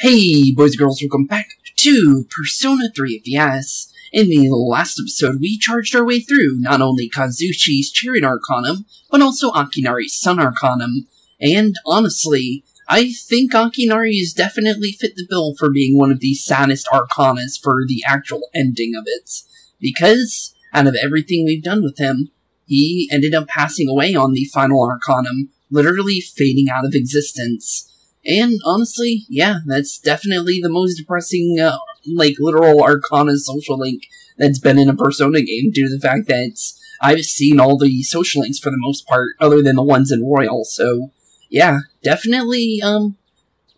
Hey, boys and girls, welcome back to Persona 3 FES. In the last episode, we charged our way through not only Kazushi's Chariot Arcanum, but also Akinari's Sun Arcanum. And honestly, I think Akinari is definitely fit the bill for being one of the saddest Arcanas for the actual ending of it. Because, out of everything we've done with him, he ended up passing away on the final Arcanum, literally fading out of existence. And honestly, yeah, that's definitely the most depressing, uh, like, literal Arcana social link that's been in a Persona game due to the fact that I've seen all the social links for the most part, other than the ones in Royal, so, yeah, definitely, um,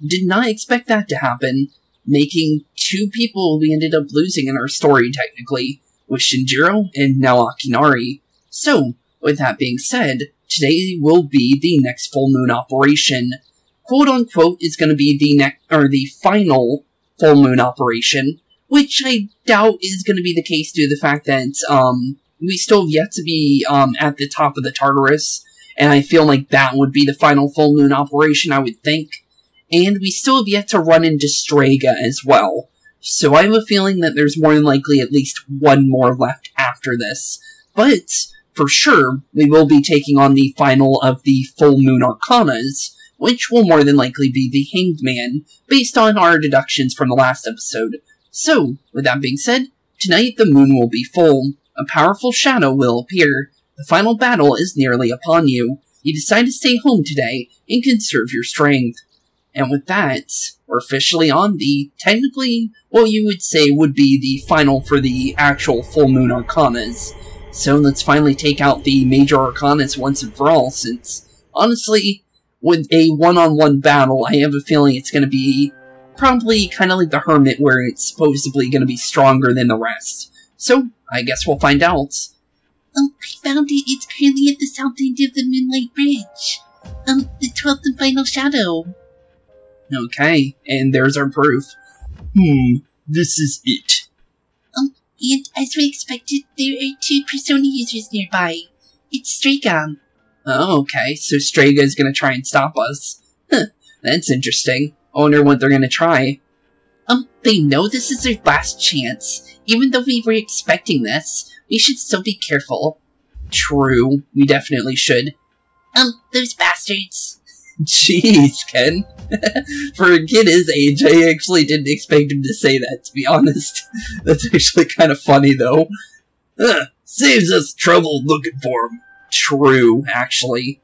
did not expect that to happen, making two people we ended up losing in our story, technically, with Shinjiro and now Akinari. So, with that being said, today will be the next full moon operation, quote unquote is going to be the next or the final full moon operation, which I doubt is going to be the case due to the fact that um we still have yet to be um at the top of the Tartarus, and I feel like that would be the final full moon operation. I would think, and we still have yet to run into Strega as well. So I have a feeling that there's more than likely at least one more left after this, but for sure we will be taking on the final of the full moon arcanas which will more than likely be the Hanged Man, based on our deductions from the last episode. So, with that being said, tonight the moon will be full. A powerful shadow will appear. The final battle is nearly upon you. You decide to stay home today and conserve your strength. And with that, we're officially on the, technically, what you would say would be the final for the actual full moon arcanas. So let's finally take out the major arcanas once and for all, since, honestly, with a one-on-one battle, I have a feeling it's going to be probably kind of like the Hermit, where it's supposedly going to be stronger than the rest. So, I guess we'll find out. Um, I found it. It's currently at the south end of the Moonlight Bridge. Um, the twelfth and final shadow. Okay, and there's our proof. Hmm, this is it. Um, and as we expected, there are two Persona users nearby. It's Strega. Oh, okay, so Strega is to try and stop us. Huh, that's interesting. I wonder what they're to try. Um, they know this is their last chance. Even though we were expecting this, we should still be careful. True, we definitely should. Um, those bastards. Jeez, Ken. For a kid his age, I actually didn't expect him to say that, to be honest. That's actually kind of funny, though. Saves us trouble looking for him. True, actually.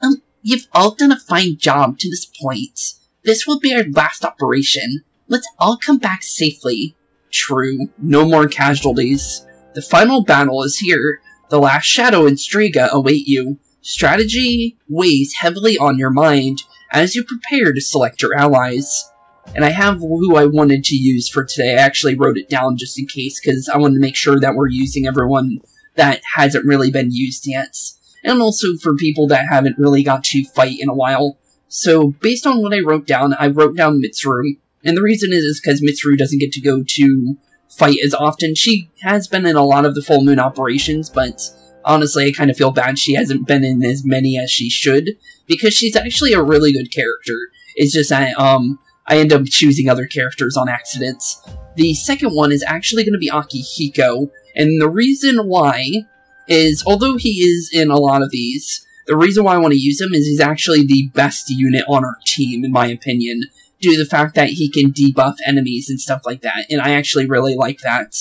Um, you've all done a fine job to this point. This will be our last operation. Let's all come back safely. True, no more casualties. The final battle is here. The last shadow and Strega await you. Strategy weighs heavily on your mind as you prepare to select your allies. And I have who I wanted to use for today. I actually wrote it down just in case because I wanted to make sure that we're using everyone that hasn't really been used yet. And also for people that haven't really got to fight in a while. So based on what I wrote down, I wrote down Mitsuru. And the reason is because Mitsuru doesn't get to go to fight as often. She has been in a lot of the full moon operations, but honestly, I kind of feel bad she hasn't been in as many as she should, because she's actually a really good character. It's just I, um, I end up choosing other characters on accidents. The second one is actually going to be Akihiko, and the reason why is, although he is in a lot of these, the reason why I want to use him is he's actually the best unit on our team, in my opinion, due to the fact that he can debuff enemies and stuff like that, and I actually really like that.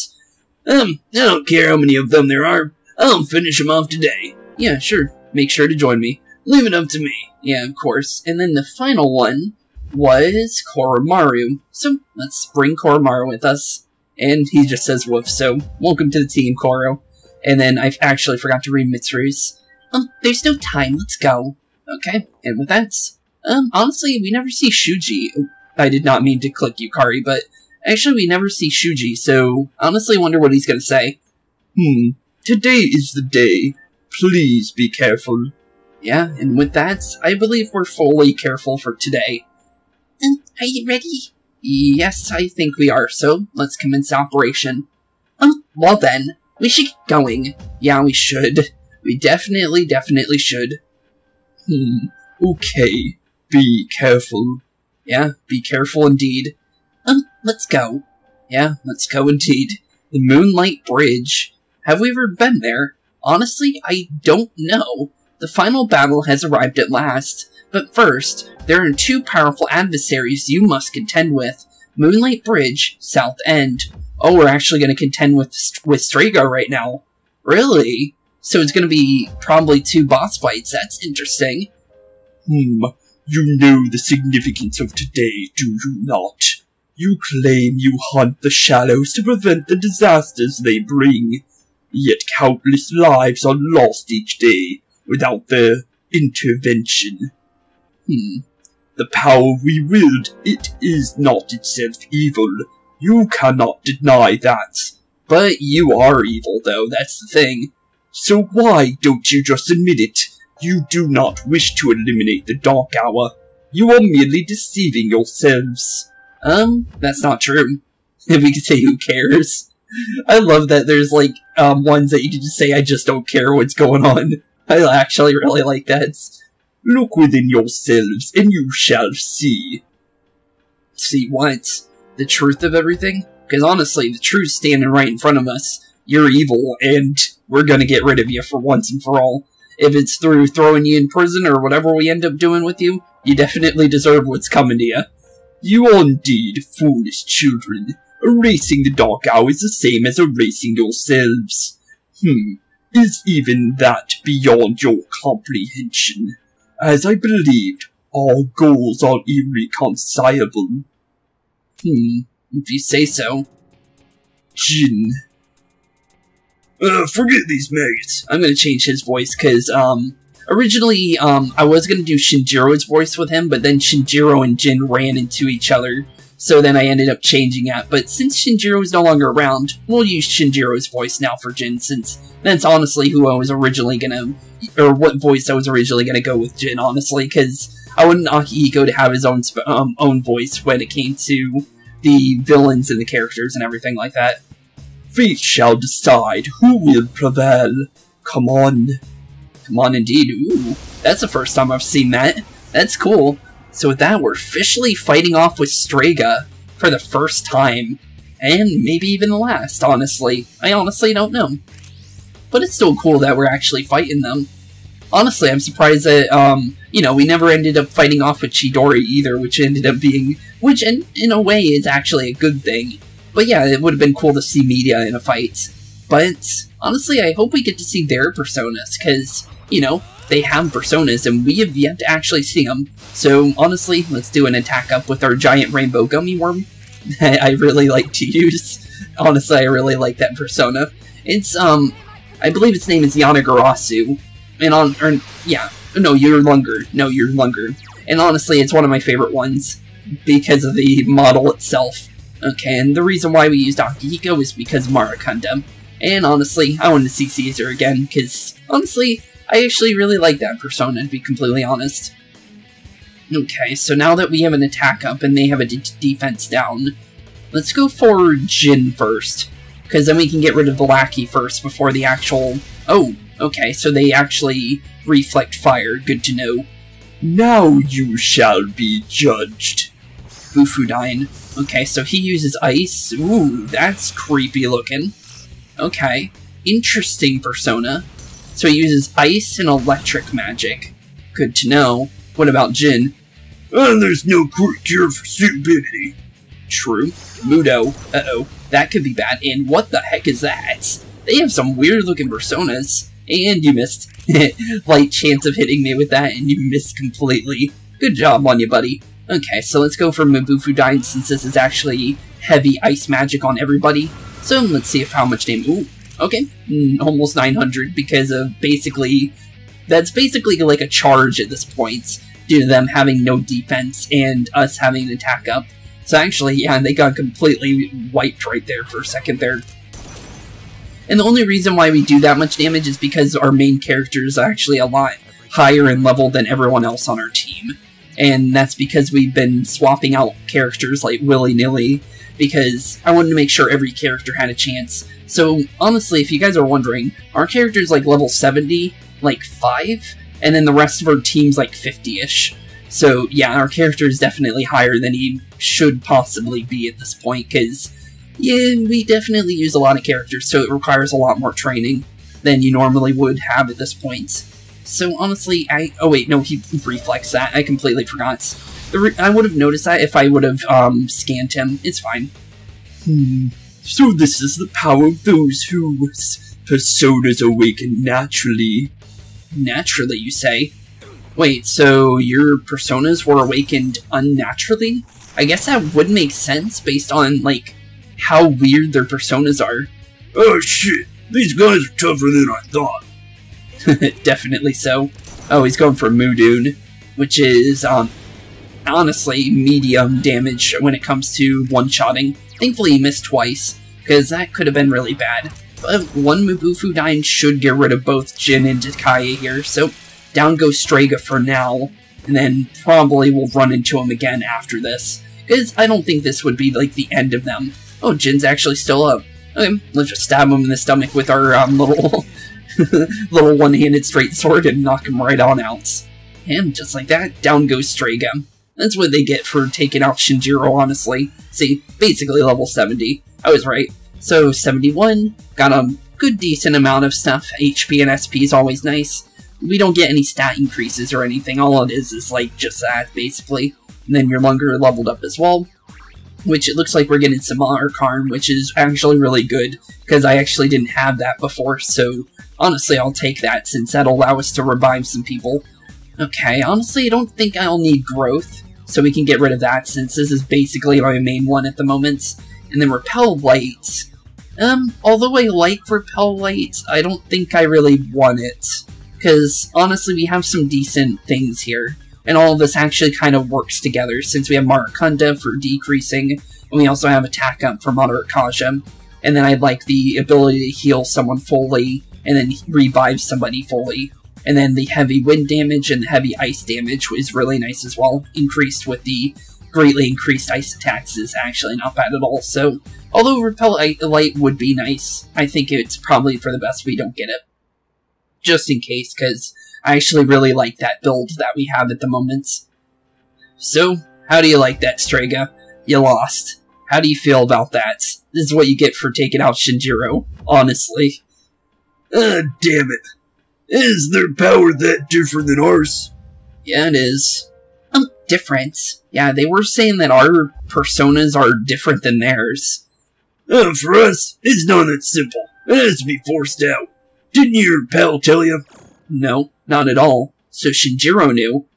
Um, I don't care how many of them there are. I'll finish them off today. Yeah, sure. Make sure to join me. Leave it up to me. Yeah, of course. And then the final one was Koromaru. So let's bring Koromaru with us. And he just says woof, so welcome to the team, Koro. And then I actually forgot to read Mitsuru's. Um, there's no time, let's go. Okay, and with that, um, honestly, we never see Shuji. I did not mean to click Yukari, but actually we never see Shuji, so honestly wonder what he's gonna say. Hmm, today is the day. Please be careful. Yeah, and with that, I believe we're fully careful for today. Um, are you ready? Yes, I think we are, so let's commence operation. Well then, we should get going. Yeah, we should. We definitely, definitely should. Hmm, okay. Be careful. Yeah, be careful indeed. Let's go. Yeah, let's go indeed. The Moonlight Bridge. Have we ever been there? Honestly, I don't know. The final battle has arrived at last. But first, there are two powerful adversaries you must contend with. Moonlight Bridge, South End. Oh, we're actually going to contend with with Strega right now. Really? So it's going to be probably two boss fights. That's interesting. Hmm, you know the significance of today, do you not? You claim you hunt the shadows to prevent the disasters they bring. Yet countless lives are lost each day without their intervention. Hmm. The power we wield, it is not itself evil. You cannot deny that. But you are evil, though, that's the thing. So why don't you just admit it? You do not wish to eliminate the Dark Hour. You are merely deceiving yourselves. Um, that's not true. If we could say who cares. I love that there's like um ones that you can just say I just don't care what's going on. I actually really like that. Look within yourselves and you shall see. See what? The truth of everything? Because honestly, the truth's standing right in front of us. You're evil, and we're gonna get rid of you for once and for all. If it's through throwing you in prison or whatever we end up doing with you, you definitely deserve what's coming to you. You are indeed foolish children. Erasing the Dark Hour is the same as erasing yourselves. Hmm, is even that beyond your comprehension? As I believed, all goals are irreconcilable. Hmm, if you say so. Jin. Uh, forget these maggots. I'm gonna change his voice, because, um, originally, um, I was gonna do Shinjiro's voice with him, but then Shinjiro and Jin ran into each other, so then I ended up changing it. But since Shinjiro is no longer around, we'll use Shinjiro's voice now for Jin, since that's honestly who I was originally gonna, or what voice I was originally gonna go with Jin, honestly, because I wanted Akihiko to have his own um, own voice when it came to the villains and the characters and everything like that. Fate shall decide who will prevail. Come on. Come on, indeed. Ooh, that's the first time I've seen that. That's cool. So with that, we're officially fighting off with Strega for the first time. And maybe even the last, honestly. I honestly don't know. But it's still cool that we're actually fighting them. Honestly, I'm surprised that, um, you know, we never ended up fighting off with Chidori either, which ended up being, which in, in a way is actually a good thing. But yeah, it would have been cool to see Medea in a fight. But honestly, I hope we get to see their personas, because, you know, they have personas and we have yet to actually see them. So honestly, let's do an attack up with our giant rainbow gummy worm that I really like to use. Honestly, I really like that persona. It's, um, I believe its name is Yatagarasu. And on, or, yeah, no, Yurlungur. No, Yurlungur. And honestly, it's one of my favorite ones because of the model itself. Okay, and the reason why we used Akihiko is because Marakunda. And honestly, I wanted to see Caesar again, because honestly, I actually really like that persona, to be completely honest. Okay, so now that we have an attack up and they have a defense down, let's go for Jin first. Because then we can get rid of the lackey first before the actual... Oh, okay, so they actually reflect fire. Good to know. Now you shall be judged. Bufudyne. Okay, so he uses ice. Ooh, that's creepy looking. Okay, interesting persona. So he uses ice and electric magic. Good to know. What about Jin? Uh, there's no quick cure for stupidity. True. Mudo. Uh-oh. That could be bad. And what the heck is that? They have some weird looking personas. And you missed. Light chance of hitting me with that, and you missed completely. Good job on you, buddy. Okay, so let's go for Mabufudyne since this is actually heavy ice magic on everybody. So let's see if how much damage. Ooh, okay, mm, almost 900 because of basically that's basically like a charge at this point due to them having no defense and us having an attack up. So actually, yeah, they got completely wiped right there for a second there. And the only reason why we do that much damage is because our main character is actually a lot higher in level than everyone else on our team. And that's because we've been swapping out characters like willy-nilly because I wanted to make sure every character had a chance. So honestly, if you guys are wondering, our character's like level 70, like 5, and then the rest of our team's like 50-ish. So yeah, our character is definitely higher than he should possibly be at this point, because yeah, we definitely use a lot of characters, so it requires a lot more training than you normally would have at this point. So honestly, I oh wait, no, he reflexed that. I completely forgot. I would have noticed that if I would have um, scanned him. It's fine. Hmm. So this is the power of those whose personas awaken naturally. Naturally, you say? Wait, so your personas were awakened unnaturally? I guess that would make sense based on, like, how weird their personas are. Oh shit, these guys are tougher than I thought. Definitely so. Oh, he's going for Mudoon, which is, um, honestly, medium damage when it comes to one-shotting. Thankfully, he missed twice, because that could have been really bad. But one Mabufudyne should get rid of both Jin and Takaya here, so down goes Strega for now, and then probably we'll run into him again after this. Because I don't think this would be, like, the end of them. Oh, Jin's actually still up. Okay, let's just stab him in the stomach with our um, little little one-handed straight sword and knock him right on out. And just like that, down goes Strega. That's what they get for taking out Shinjiro, honestly. See, basically level 70. I was right. So, 71, got a good decent amount of stuff. HP and SP is always nice. We don't get any stat increases or anything, all it is is like just that, basically. And then Yurlungur leveled up as well which it looks like we're getting some Arkarn, which is actually really good, because I actually didn't have that before, so honestly I'll take that, since that'll allow us to revive some people. Okay, honestly I don't think I'll need growth, so we can get rid of that, since this is basically my main one at the moment. And then Repel Light. Um, although I like Repel Light, I don't think I really want it. Because, honestly, we have some decent things here and all of this actually kind of works together since we have Marakunda for decreasing, and we also have Attack Up for Matarukaja. And then I'd like the ability to heal someone fully, and then revive somebody fully. And then the heavy wind damage and the heavy ice damage was really nice as well, increased with the greatly increased ice attacks is actually not bad at all. So, although Repel Light would be nice, I think it's probably for the best we don't get it. Just in case, because I actually really like that build that we have at the moment. So, how do you like that, Strega? You lost. How do you feel about that? This is what you get for taking out Shinjiro, honestly. Ah, damn it. Is their power that different than ours? Yeah, it is. Um, different. Yeah, they were saying that our personas are different than theirs. Uh, for us, it's not that simple. It has to be forced out. Didn't your pal tell you? No. Not at all. So Shinjiro knew.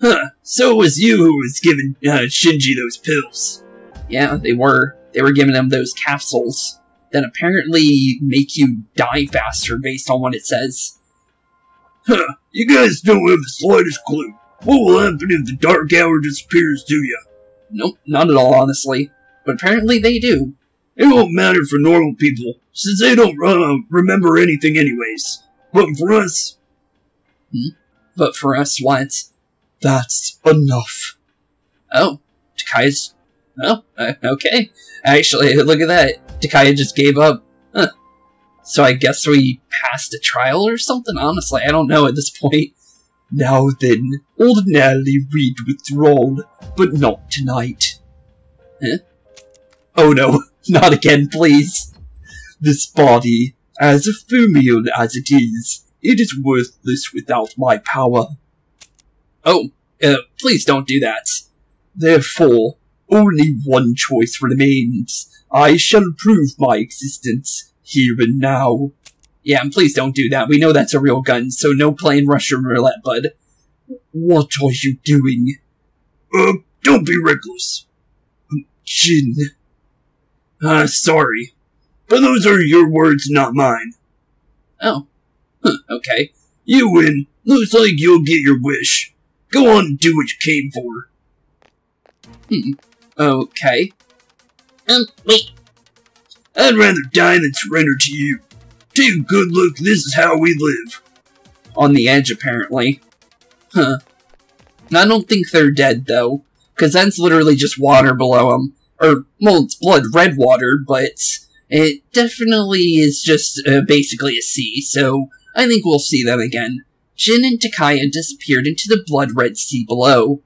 Huh, so it was you who was giving uh, Shinji those pills. Yeah, they were. They were giving him those capsules that apparently make you die faster based on what it says. Huh, you guys don't have the slightest clue. What will happen if the dark hour disappears do you? Nope, not at all, honestly. But apparently they do. It won't matter for normal people, since they don't uh, remember anything anyways. But for us, Hmm? But for us, what? That's enough. Oh, Takai's. Oh, uh, okay. Actually, look at that. Takaya just gave up. Huh. So I guess we passed a trial or something? Honestly, I don't know at this point. Now then, ordinarily we'd withdrawn, but not tonight. Huh? Oh no, not again, please. This body, as ephemeral as it is, it is worthless without my power. Oh, uh, please don't do that. Therefore, only one choice remains. I shall prove my existence here and now. Yeah, and please don't do that. We know that's a real gun, so no playing Russian roulette, bud. What are you doing? Uh, don't be reckless. Jin. Uh, sorry. But those are your words, not mine. Oh, okay. You win. Looks like you'll get your wish. Go on and do what you came for. Hmm. Okay. Um, wait. I'd rather die than surrender to you. Take a good look, this is how we live. On the edge, apparently. Huh. I don't think they're dead, though. Because that's literally just water below them. Or, well, it's blood red water, but it definitely is just uh, basically a sea, so I think we'll see them again. Jin and Takaya disappeared into the blood-red sea below.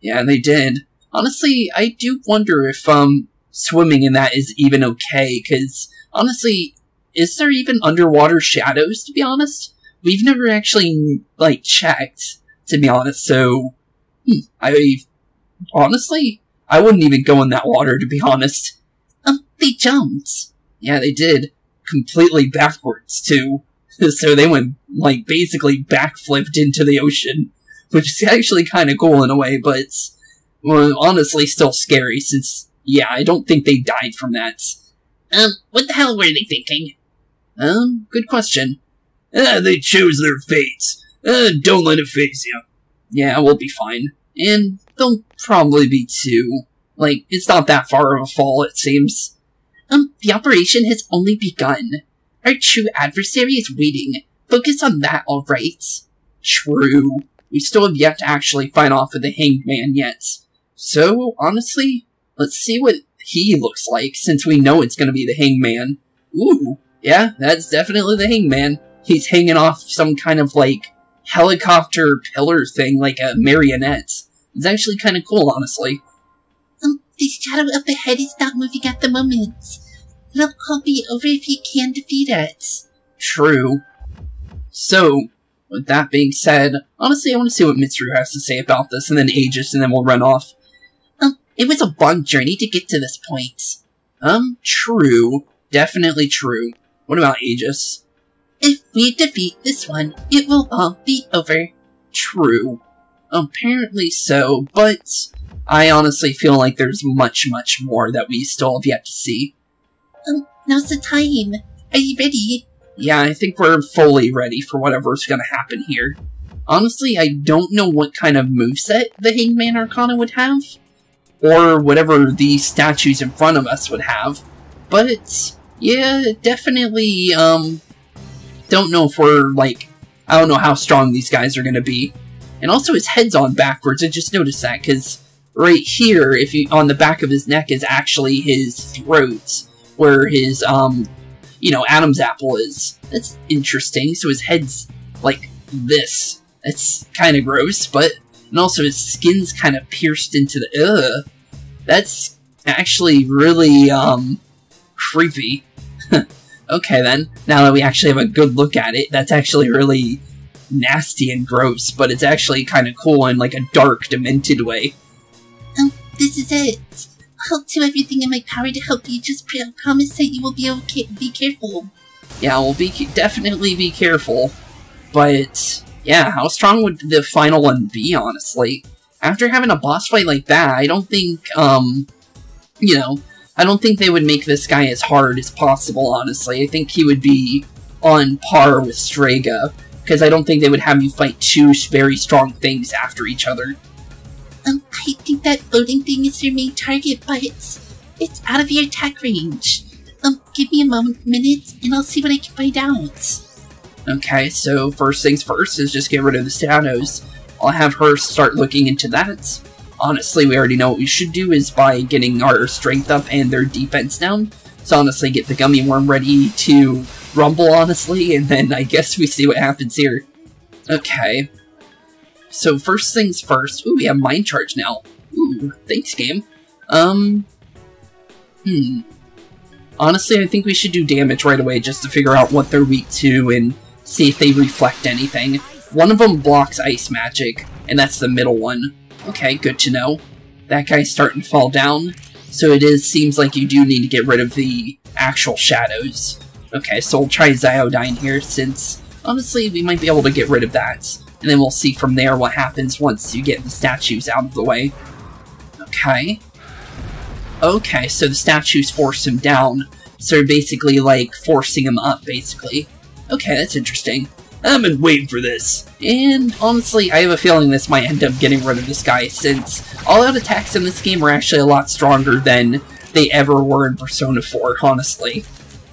Yeah, they did. Honestly, I do wonder if, um, swimming in that is even okay, because, honestly, is there even underwater shadows, to be honest? We've never actually, like, checked, to be honest, so, hmm, I, honestly, I wouldn't even go in that water, to be honest. Um, they jumped. Yeah, they did. Completely backwards, too. so they went, like, basically backflipped into the ocean, which is actually kind of cool in a way, but, well, honestly still scary, since, yeah, I don't think they died from that. Um, what the hell were they thinking? Um, good question. Ah, they chose their fates. Uh, don't let it phase you. Yeah, we'll be fine. And they'll probably be too. Like, it's not that far of a fall, it seems. Um, the operation has only begun. Our true adversary is waiting. Focus on that, alright? True. We still have yet to actually fight off with the Hanged Man yet. So, honestly, let's see what he looks like, since we know it's gonna be the Hangman. Ooh, yeah, that's definitely the Hangman. He's hanging off some kind of, like, helicopter pillar thing, like a marionette. It's actually kind of cool, honestly. Um, the shadow up ahead is not moving at the moment. It'll all be over if you can defeat it. True. So, with that being said, honestly, I want to see what Mitsuru has to say about this, and then Aigis, and then we'll run off. It was a long journey to get to this point. Um, true. Definitely true. What about Aigis? If we defeat this one, it will all be over. True. Apparently so, but I honestly feel like there's much, much more that we still have yet to see. Um, now's the time. Are you ready? Yeah, I think we're fully ready for whatever's gonna happen here. Honestly, I don't know what kind of moveset the Hangman Arcana would have, or whatever the statues in front of us would have, but yeah, definitely, um, don't know if we're, like, I don't know how strong these guys are gonna be. And also his head's on backwards, I just noticed that, because right here, if you, on the back of his neck is actually his throat, where his, um, you know, Adam's apple is. That's interesting. So his head's like this. That's kind of gross, but and also his skin's kind of pierced into the ugh. That's actually really um creepy. okay then. Now that we actually have a good look at it, that's actually really nasty and gross, but it's actually kind of cool in like a dark, demented way. Um, this is it. I'll do everything in my power to help you. Just promise that you will be okay. Be careful. Yeah, we'll be definitely be careful. But yeah, how strong would the final one be? Honestly, after having a boss fight like that, I don't think um, you know, I don't think they would make this guy as hard as possible. Honestly, I think he would be on par with Strega because I don't think they would have you fight two very strong things after each other. Um, I think that floating thing is your main target, but it's, it's out of your attack range. Um, give me a moment, minute, and I'll see what I can find out. Okay, so first things first is just get rid of the Stanos. I'll have her start looking into that. Honestly, we already know what we should do is by getting our strength up and their defense down. So honestly, get the gummy worm ready to rumble, honestly, and then I guess we see what happens here. Okay, so first things first. Ooh, we have mind charge now. Ooh, thanks, game. Um, hmm. Honestly, I think we should do damage right away just to figure out what they're weak to and see if they reflect anything. One of them blocks ice magic, and that's the middle one. Okay, good to know. That guy's starting to fall down, so it is seems like you do need to get rid of the actual shadows. Okay, so we'll try Ziodyne here, since honestly we might be able to get rid of that and then we'll see from there what happens once you get the statues out of the way. Okay. Okay, so the statues force him down, so basically, like, forcing him up, basically. Okay, that's interesting. I've been waiting for this. And honestly, I have a feeling this might end up getting rid of this guy, since all-out attacks in this game are actually a lot stronger than they ever were in Persona 4, honestly.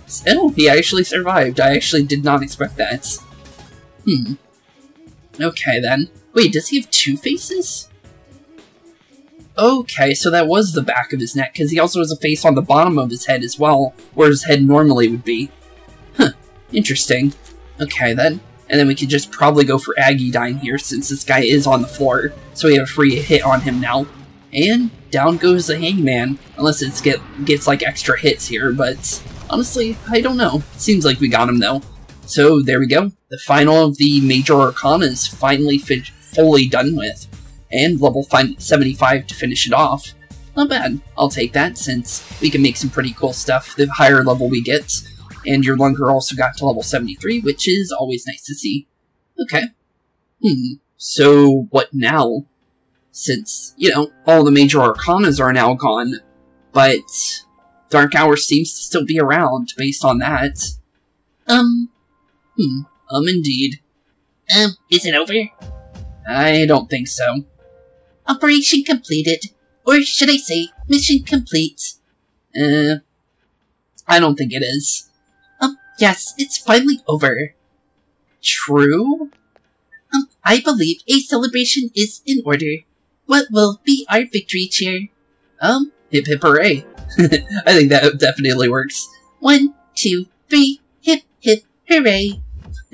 Still, he actually survived. I actually did not expect that. Hmm. Okay, then. Wait, does he have two faces? Okay, so that was the back of his neck, because he also has a face on the bottom of his head as well, where his head normally would be. Huh, interesting. Okay, then. And then we could just probably go for Agidyne here since this guy is on the floor. So we have a free hit on him now. And down goes the Hangman. Unless it get, gets like extra hits here, but honestly, I don't know. Seems like we got him though. So there we go. The final of the Major Arcana is finally fully done with. And level 75 to finish it off. Not bad. I'll take that since we can make some pretty cool stuff the higher level we get. And Yurlungur also got to level 73, which is always nice to see. Okay. Hmm. So, what now? Since, you know, all the major arcanas are now gone, but Dark Hour seems to still be around based on that. Um, hmm, um indeed. Um, is it over? I don't think so. Operation completed. Or should I say, mission complete? Uh, I don't think it is. Yes, it's finally over. True? Um, I believe a celebration is in order. What will be our victory cheer? Um, hip hip hooray. I think that definitely works. One, two, three, hip hip hooray.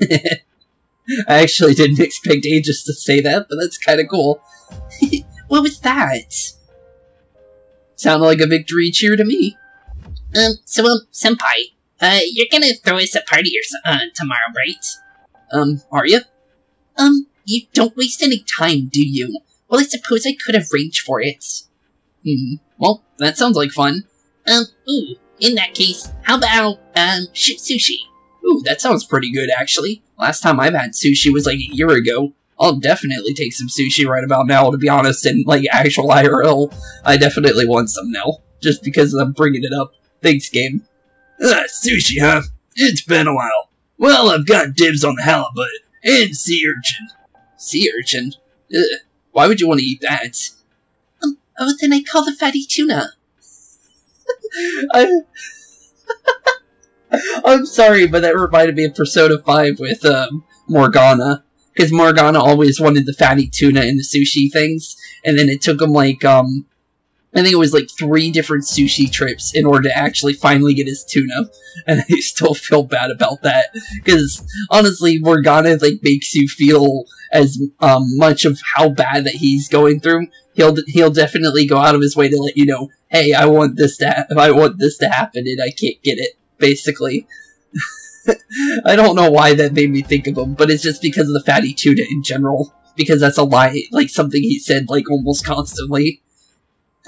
I actually didn't expect Aigis to say that, but that's kind of cool. what was that? Sounded like a victory cheer to me. Um, so, um, Senpai, uh, you're gonna throw us a party or uh, tomorrow, right? Um, are you? Um, you don't waste any time, do you? Well, I suppose I could arrange for it. Hmm, well, that sounds like fun. Um, ooh, in that case, how about, um, sushi? Ooh, that sounds pretty good, actually. Last time I've had sushi was like a year ago. I'll definitely take some sushi right about now, to be honest, and like actual IRL. I definitely want some now, just because I'm bringing it up. Thanks, game. Ah, sushi, huh? It's been a while. Well, I've got dibs on the halibut and sea urchin. Sea urchin? Ugh. Why would you want to eat that? Um, oh, then I call the fatty tuna. I... I'm sorry, but that reminded me of Persona 5 with um, Morgana. Because Morgana always wanted the fatty tuna and the sushi things, and then it took him like, um, I think it was like three different sushi trips in order to actually finally get his tuna. And I still feel bad about that. Because honestly, Morgana like makes you feel as um, much of how bad that he's going through. He'll he'll definitely go out of his way to let you know, hey, I want this to I want this to happen, and I can't get it. Basically. I don't know why that made me think of him, but it's just because of the fatty tuna in general. Because that's a lie, like something he said like almost constantly.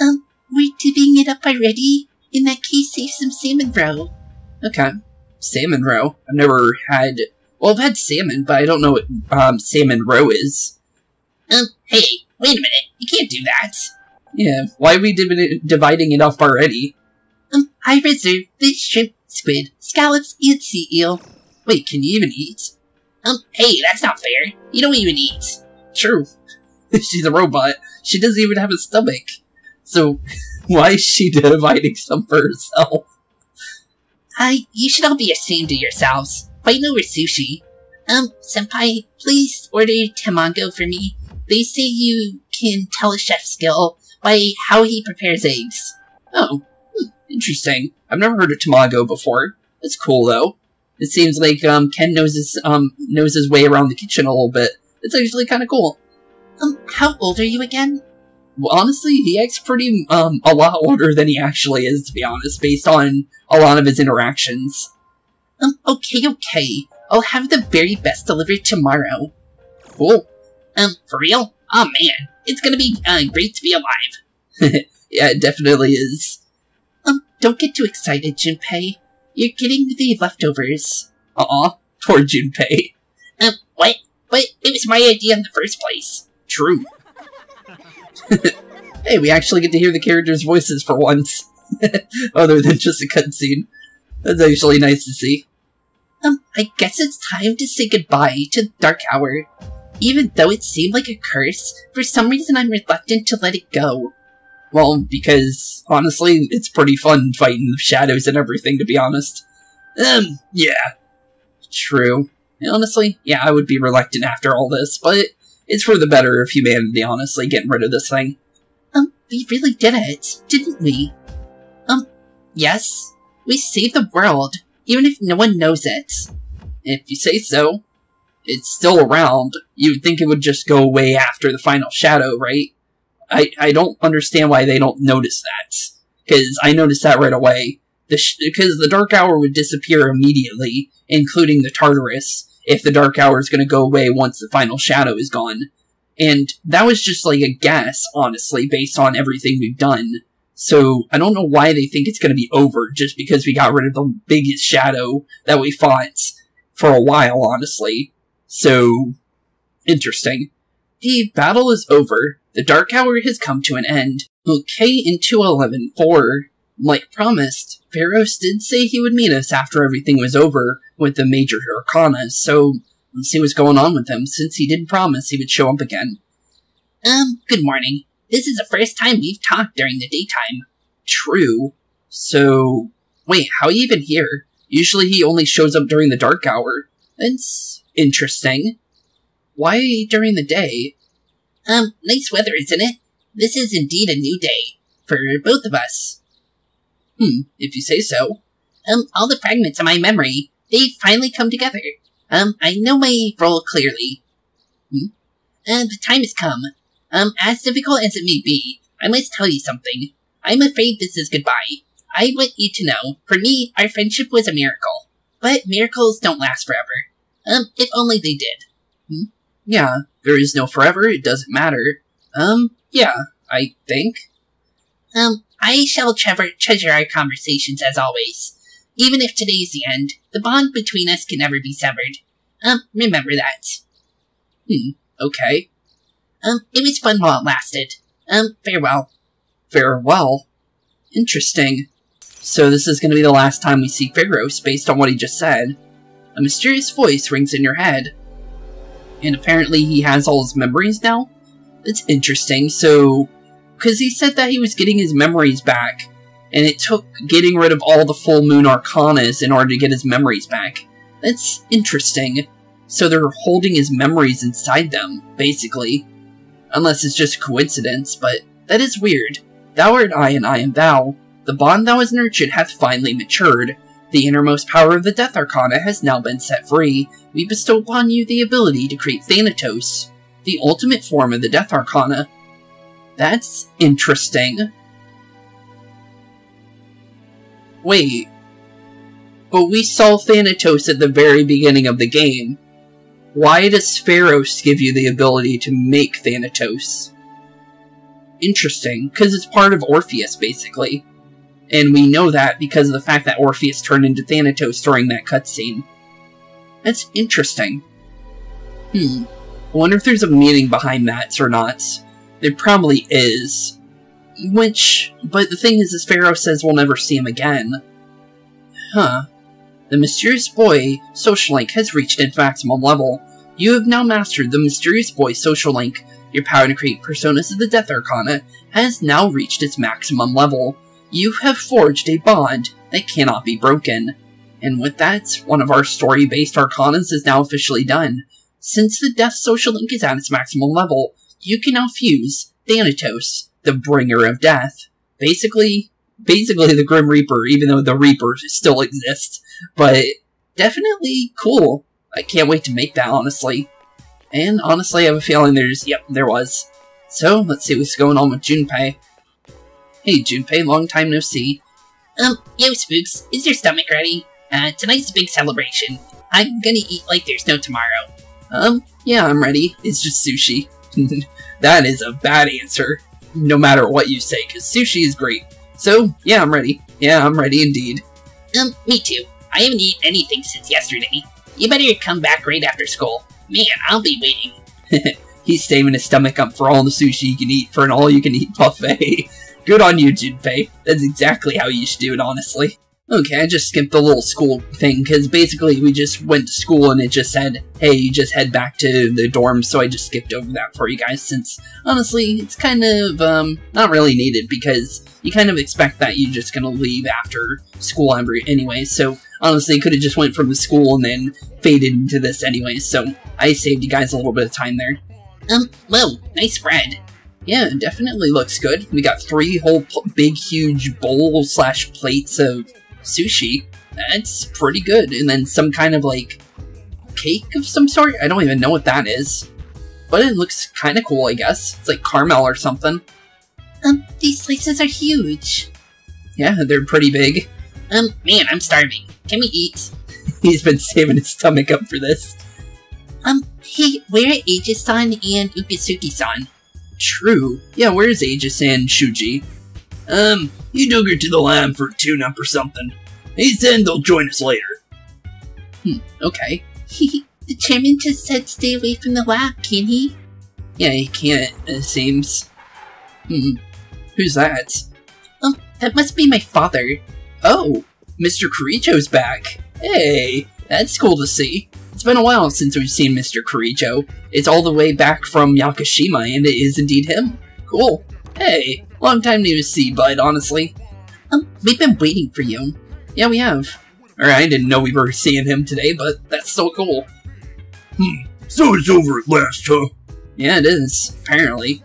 Um, we're divvying it up already? In that case, save some salmon roe. Okay. Salmon roe. I've never had... Well, I've had salmon, but I don't know what um, salmon roe is. Um, hey, wait a minute. You can't do that. Yeah, why are we div dividing it up already? Um, I reserve the shrimp, squid, scallops, and sea eel. Wait, can you even eat? Um, hey, that's not fair. You don't even eat. True. She's a robot. She doesn't even have a stomach. So, why is she dividing some for herself? I, you should all be ashamed of yourselves. Fighting over sushi. Um, senpai, please order tamago for me. They say you can tell a chef's skill by how he prepares eggs. Oh, hmm, interesting. I've never heard of tamago before. That's cool though. It seems like um, Ken knows his um knows his way around the kitchen a little bit. It's actually kind of cool. Um, how old are you again? Honestly, he acts pretty um a lot older than he actually is, to be honest, based on a lot of his interactions. Um, okay, okay. I'll have the very best delivered tomorrow. Cool. Um, for real? Oh man, it's gonna be uh, great to be alive. yeah, it definitely is. Um, don't get too excited, Junpei. You're getting the leftovers. Uh-uh, poor Junpei. Um, what? But it was my idea in the first place. True. hey, we actually get to hear the characters' voices for once. Other than just a cutscene. That's actually nice to see. Um, I guess it's time to say goodbye to Dark Hour. Even though it seemed like a curse, for some reason I'm reluctant to let it go. Well, because, honestly, it's pretty fun fighting the shadows and everything, to be honest. Um, yeah. True. Honestly, yeah, I would be reluctant after all this, but it's for the better of humanity, honestly, getting rid of this thing. Um, we really did it, didn't we? Um, yes. We saved the world, even if no one knows it. If you say so. it's still around. You would think it would just go away after the final shadow, right? I, I don't understand why they don't notice that. Because I noticed that right away. The Because the, the Dark Hour would disappear immediately, including the Tartarus, if the Dark Hour is going to go away once the final shadow is gone. And that was just like a guess, honestly, based on everything we've done. So I don't know why they think it's going to be over just because we got rid of the biggest shadow that we fought for a while, honestly. So, interesting. The battle is over. The Dark Hour has come to an end. Okay, in 211.4, like promised, Pharos did say he would meet us after everything was over with the major Arcana, so let's see what's going on with him, since he didn't promise he would show up again. Um, good morning. This is the first time we've talked during the daytime. True. So, wait, how are you even here? Usually he only shows up during the dark hour. That's interesting. Why during the day? Um, nice weather, isn't it? This is indeed a new day. For both of us. Hmm, if you say so. Um, all the fragments of my memory, they finally come together. Um, I know my role clearly. Hmm? Uh, the time has come. Um, as difficult as it may be, I must tell you something. I'm afraid this is goodbye. I want you to know, for me, our friendship was a miracle. But miracles don't last forever. Um, if only they did. Hmm? Yeah, there is no forever, it doesn't matter. Um, yeah, I think. Um, I shall treasure, treasure our conversations as always. Even if today is the end, the bond between us can never be severed. Um, remember that. Hmm, okay. Um, it was fun while it lasted. Um, farewell. Farewell? Interesting. So this is going to be the last time we see Pharos, based on what he just said. A mysterious voice rings in your head. And apparently he has all his memories now? That's interesting, so... Because he said that he was getting his memories back, and it took getting rid of all the full moon arcanas in order to get his memories back. That's interesting. So they're holding his memories inside them, basically. Unless it's just coincidence, but that is weird. Thou art I and I am thou. The bond thou hast nurtured hath finally matured. The innermost power of the Death Arcana has now been set free. We bestow upon you the ability to create Thanatos, the ultimate form of the Death Arcana. That's interesting. Wait. But we saw Thanatos at the very beginning of the game. Why does Pharos give you the ability to make Thanatos? Interesting, because it's part of Orpheus, basically. And we know that because of the fact that Orpheus turned into Thanatos during that cutscene. That's interesting. Hmm. I wonder if there's a meaning behind that or not. There probably is. Which, but the thing is, as Pharos says we'll never see him again. Huh. The mysterious boy social link has reached its maximum level. You have now mastered the mysterious boy social link. Your power to create personas of the Death Arcana has now reached its maximum level. You have forged a bond that cannot be broken. And with that, one of our story-based arcanas is now officially done. Since the Death social link is at its maximum level, you can now fuse Thanatos, the bringer of death. Basically, basically the Grim Reaper, even though the Reaper still exists. But definitely cool. I can't wait to make that, honestly. And honestly, I have a feeling there's, yep, there was. So, let's see what's going on with Junpei. Hey, Junpei, long time no see. Um, yo, Spooks, is your stomach ready? Uh, tonight's a big celebration. I'm gonna eat like there's no tomorrow. Um, yeah, I'm ready. It's just sushi. that is a bad answer, no matter what you say, because sushi is great. So, yeah, I'm ready. Yeah, I'm ready indeed. Um, me too. I haven't eaten anything since yesterday. You better come back right after school. Man, I'll be waiting. He's saving his stomach up for all the sushi he can eat for an all-you-can-eat buffet. Good on you, Junpei. That's exactly how you should do it, honestly. Okay, I just skipped the little school thing, because basically we just went to school and it just said, hey, you just head back to the dorm, so I just skipped over that for you guys, since, honestly, it's kind of, um, not really needed, because you kind of expect that you're just gonna leave after school every anyway, so honestly, could have just went from the school and then faded into this anyway, so I saved you guys a little bit of time there. Um, whoa, nice spread. Yeah, definitely looks good. We got three whole big, huge bowl slash plates of sushi. That's pretty good. And then some kind of like cake of some sort. I don't even know what that is. But it looks kind of cool, I guess. It's like caramel or something. Um, these slices are huge. Yeah, they're pretty big. Um, man, I'm starving. Can we eat? He's been saving his stomach up for this. Um, hey, where are Aigis-san and Ukitsuki-san? True. Yeah, where's Aigis and Shuji? Um, you took her to the lab for a tune-up or something. He said they'll join us later. Hmm, okay. the chairman just said stay away from the lab, can he? Yeah, he can't, it seems. Hmm. Who's that? Um, that must be my father. Oh, Mr. Kirijo's back. Hey, that's cool to see. It's been a while since we've seen Mr. Kirijo. It's all the way back from Yakushima, and it is indeed him. Cool. Hey, long time no see, bud, honestly. Um, we've been waiting for you. Yeah, we have. Or I didn't know we were seeing him today, but that's so cool. Hmm, so it's over at last, huh? Yeah, it is, apparently.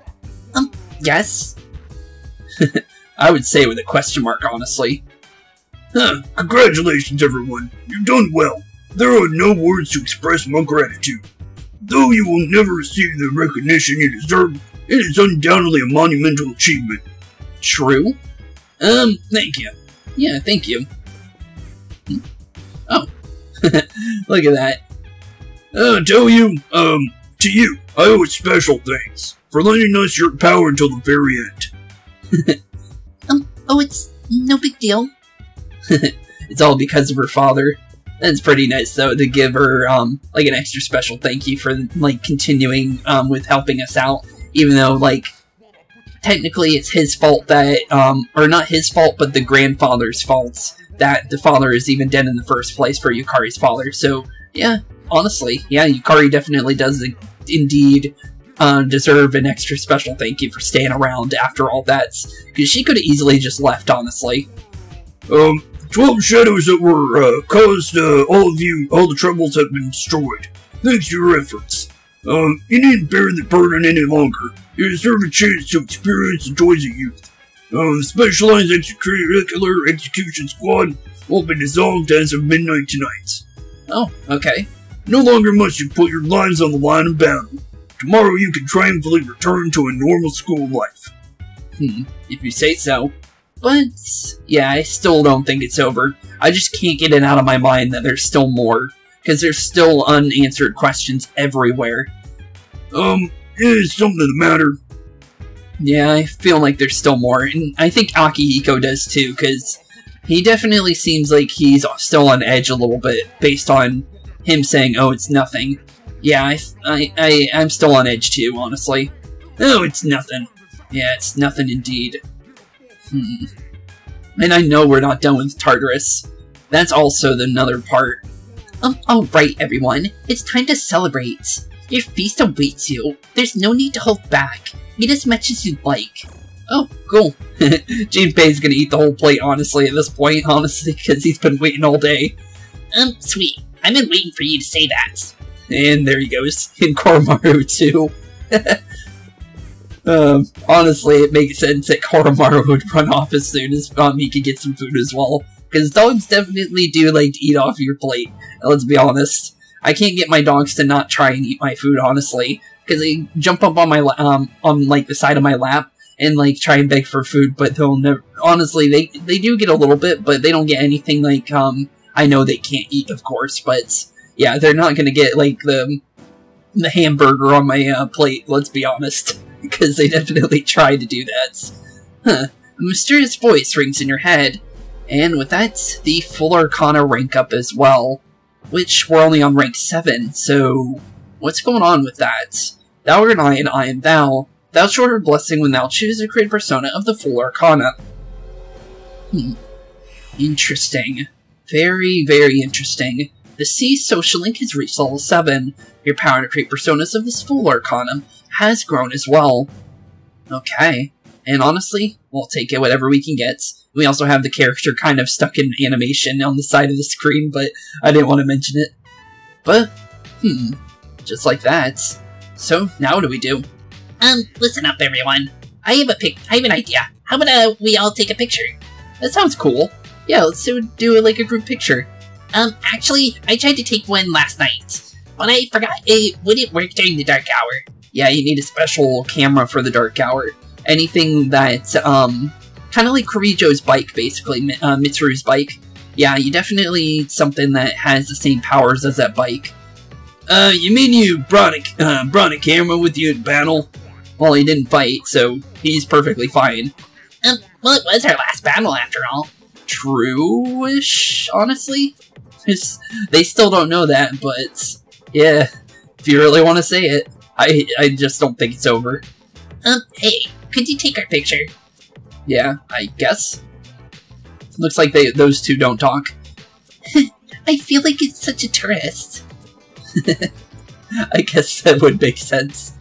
Um, yes? I would say with a question mark, honestly. Huh, congratulations everyone, you've done well. There are no words to express my gratitude. Though you will never receive the recognition you deserve, it is undoubtedly a monumental achievement. True. Um, thank you. Yeah, thank you. Hmm. Oh. Look at that. Uh, tell you, um, to you, I owe a special thanks for lending us your power until the very end. um, oh, it's no big deal. it's all because of her father. That's pretty nice though to give her um like an extra special thank you for like continuing um with helping us out, even though like technically it's his fault that um or not his fault but the grandfather's fault that the father is even dead in the first place for Yukari's father. So yeah, honestly, yeah, Yukari definitely does indeed uh, deserve an extra special thank you for staying around after all that, because she could have easily just left, honestly. Um, Twelve shadows that were uh, caused uh, all of you, all the troubles have been destroyed. Thanks to your efforts. Um, you needn't bear the burden any longer. You deserve a chance to experience the joys of youth. Um, the Specialized Extracurricular Execution Squad will be dissolved as of midnight tonight. Oh, okay. No longer must you put your lives on the line of battle. Tomorrow you can triumphantly return to a normal school life. Hmm, if you say so. But, yeah, I still don't think it's over. I just can't get it out of my mind that there's still more. Because there's still unanswered questions everywhere. Um, is something the matter? Yeah, I feel like there's still more, and I think Akihiko does too, because he definitely seems like he's still on edge a little bit, based on him saying, oh, it's nothing. Yeah, I, I, I, I'm still on edge too, honestly. Oh, it's nothing. Yeah, it's nothing indeed. Hmm. And I know we're not done with Tartarus. That's also another part. Um, alright everyone, it's time to celebrate. Your feast awaits you. There's no need to hold back. Eat as much as you'd like. Oh, cool. Junpei's gonna eat the whole plate, honestly, at this point, honestly, because he's been waiting all day. Um, sweet. I've been waiting for you to say that. And there he goes. And Koromaru, too. Um, honestly, it makes sense that Koromaru would run off as soon as um, he could get some food as well. Because dogs definitely do like to eat off your plate. Let's be honest. I can't get my dogs to not try and eat my food, honestly. Because they jump up on my um on like the side of my lap and like try and beg for food, but they'll never. Honestly, they they do get a little bit, but they don't get anything like um. I know they can't eat, of course, but yeah, they're not gonna get like the the hamburger on my uh, plate. Let's be honest because they definitely tried to do that. Huh. A mysterious voice rings in your head, and with that, the full Arcana rank up as well, which we're only on rank 7, so what's going on with that? Thou art I, and I am thou. Thou short her blessing when thou choose to create persona of the full Arcana. Hmm. Interesting. Very, very interesting. The C social link has reached level 7. Your power to create personas of this full Arcana has grown as well. Okay. And honestly, we'll take it whatever we can get. We also have the character kind of stuck in animation on the side of the screen, but I didn't want to mention it. But, hmm, just like that. So, now what do we do? Um, listen up everyone. I have a pic- I have an idea. How about uh, we all take a picture? That sounds cool. Yeah, let's do, do like a group picture. Um, actually, I tried to take one last night. but I forgot it wouldn't work during the dark hour. Yeah, you need a special camera for the dark hour. Anything that, um, kind of like Kirijo's bike, basically, uh, Mitsuru's bike. Yeah, you definitely need something that has the same powers as that bike. Uh, you mean you brought a, uh, brought a camera with you in battle? Well, he didn't fight, so he's perfectly fine. Um, well, it was our last battle after all. True-ish, honestly. It's, they still don't know that, but yeah, if you really want to say it, I I just don't think it's over. Um, hey, could you take our picture? Yeah, I guess. Looks like they those two don't talk. I feel like it's such a tourist. I guess that would make sense.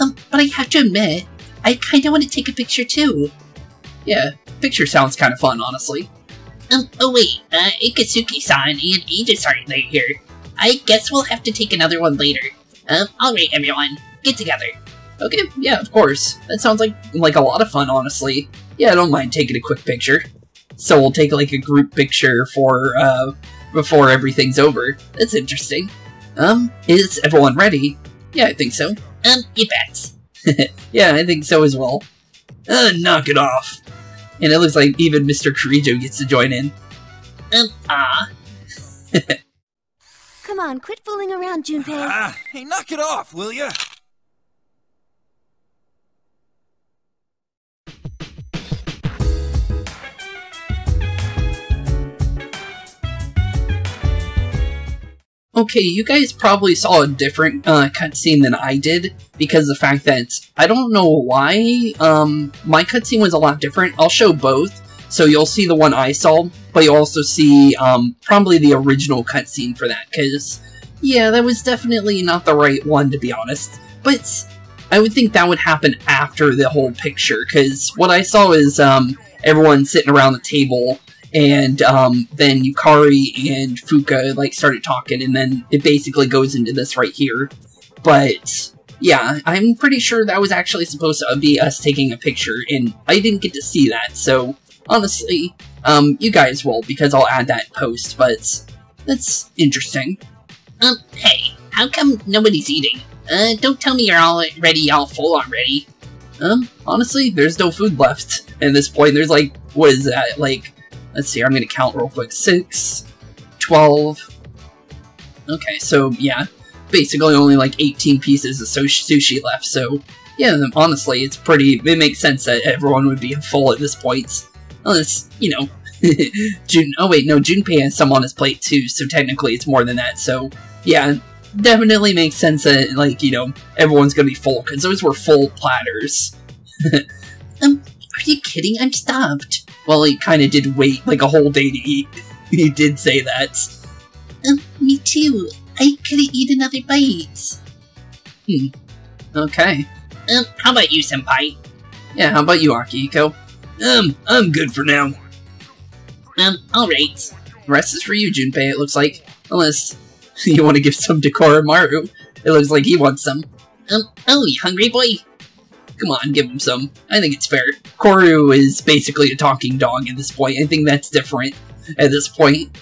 Um, but I have to admit, I kinda want to take a picture too. Yeah, picture sounds kind of fun, honestly. Um, oh wait, uh, Ikutsuki-san and Aigis aren't here. I guess we'll have to take another one later. Um, alright everyone, get together. Okay, yeah, of course. That sounds like like a lot of fun, honestly. Yeah, I don't mind taking a quick picture. So we'll take like a group picture for uh before everything's over. That's interesting. Um, is everyone ready? Yeah, I think so. Um, you bet. yeah, I think so as well. Uh, knock it off. And it looks like even Mr. Kirijo gets to join in. Um, ah. Come on, quit fooling around, Junpei. Ah, hey, knock it off, will ya? Okay, you guys probably saw a different uh, cutscene than I did because the fact that I don't know why um, my cutscene was a lot different. I'll show both, so you'll see the one I saw, but you'll also see um, probably the original cutscene for that because yeah, that was definitely not the right one to be honest. But I would think that would happen after the whole picture because what I saw is um, everyone sitting around the table and um, then Yukari and Fuuka like started talking, and then it basically goes into this right here. But yeah, I'm pretty sure that was actually supposed to be us taking a picture, and I didn't get to see that. So honestly, um, you guys will because I'll add that post. But that's interesting. Um, hey, how come nobody's eating? Uh, don't tell me you're already all full already. Um, honestly, there's no food left at this point. There's like, what is that? Like Let's see, I'm to count real quick. 6, 12. Okay, so yeah, basically only like 18 pieces of sushi left, so yeah, honestly, it's pretty, it makes sense that everyone would be full at this point. Unless, you know, Jun- oh wait, no, Junpei has some on his plate too, so technically it's more than that, so yeah, definitely makes sense that, like, you know, everyone's gonna be full, because those were full platters. um, are you kidding? I'm starved. Well, he kind of did wait like a whole day to eat. he did say that. Um, me too. I couldn't eat another bite. Hmm. Okay. Um, how about you, Senpai? Yeah, how about you, Akihiko? Um, I'm good for now. Um, alright. The rest is for you, Junpei, it looks like. Unless you want to give some to Koromaru. It looks like he wants some. Um, oh, you hungry boy? Come on, give him some. I think it's fair. Koru is basically a talking dog at this point. I think that's different at this point.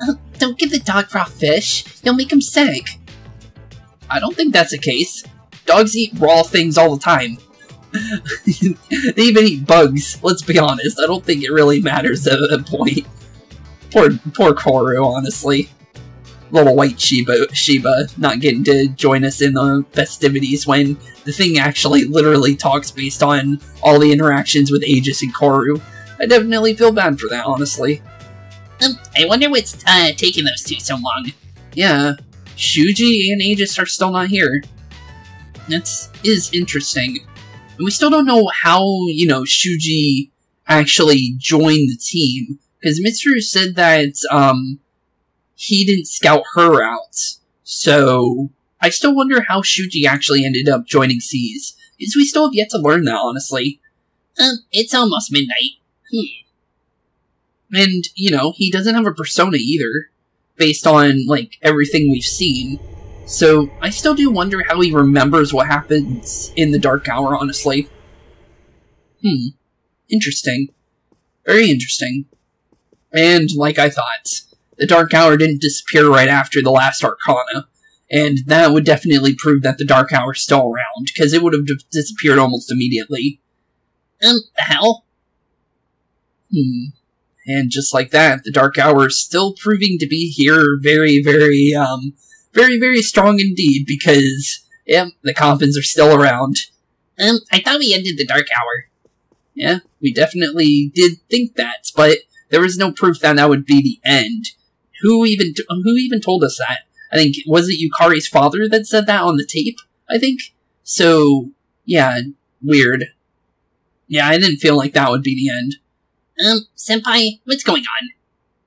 Uh, don't give the dog raw fish. You'll make him sick. I don't think that's the case. Dogs eat raw things all the time. they even eat bugs, let's be honest. I don't think it really matters at that point. Poor, poor Koru, honestly little white Shiba, Shiba not getting to join us in the festivities when the thing actually literally talks based on all the interactions with Aigis and Koru. I definitely feel bad for that, honestly. Um, I wonder what's uh, taking those two so long. Yeah, Shuji and Aigis are still not here. That is interesting. And we still don't know how, you know, Shuji actually joined the team. Because Mitsuru said that, um, he didn't scout her out. So, I still wonder how Shuji actually ended up joining SEES, because we still have yet to learn that, honestly. Um, it's almost midnight. Hmm. And, you know, he doesn't have a persona either, based on, like, everything we've seen. So, I still do wonder how he remembers what happens in the Dark Hour, honestly. Hmm. Interesting. Very interesting. And, like I thought, the Dark Hour didn't disappear right after the last Arcana. And that would definitely prove that the Dark Hour still around, because it would have disappeared almost immediately. Um, the hell? Hmm. And just like that, the Dark Hour is still proving to be here very, very, um, very, very strong indeed, because, yeah, the coffins are still around. Um, I thought we ended the Dark Hour. Yeah, we definitely did think that, but there was no proof that that would be the end. Who even who even told us that? I think was it Yukari's father that said that on the tape. I think so. Yeah, weird. Yeah, I didn't feel like that would be the end. Um, Senpai, what's going on?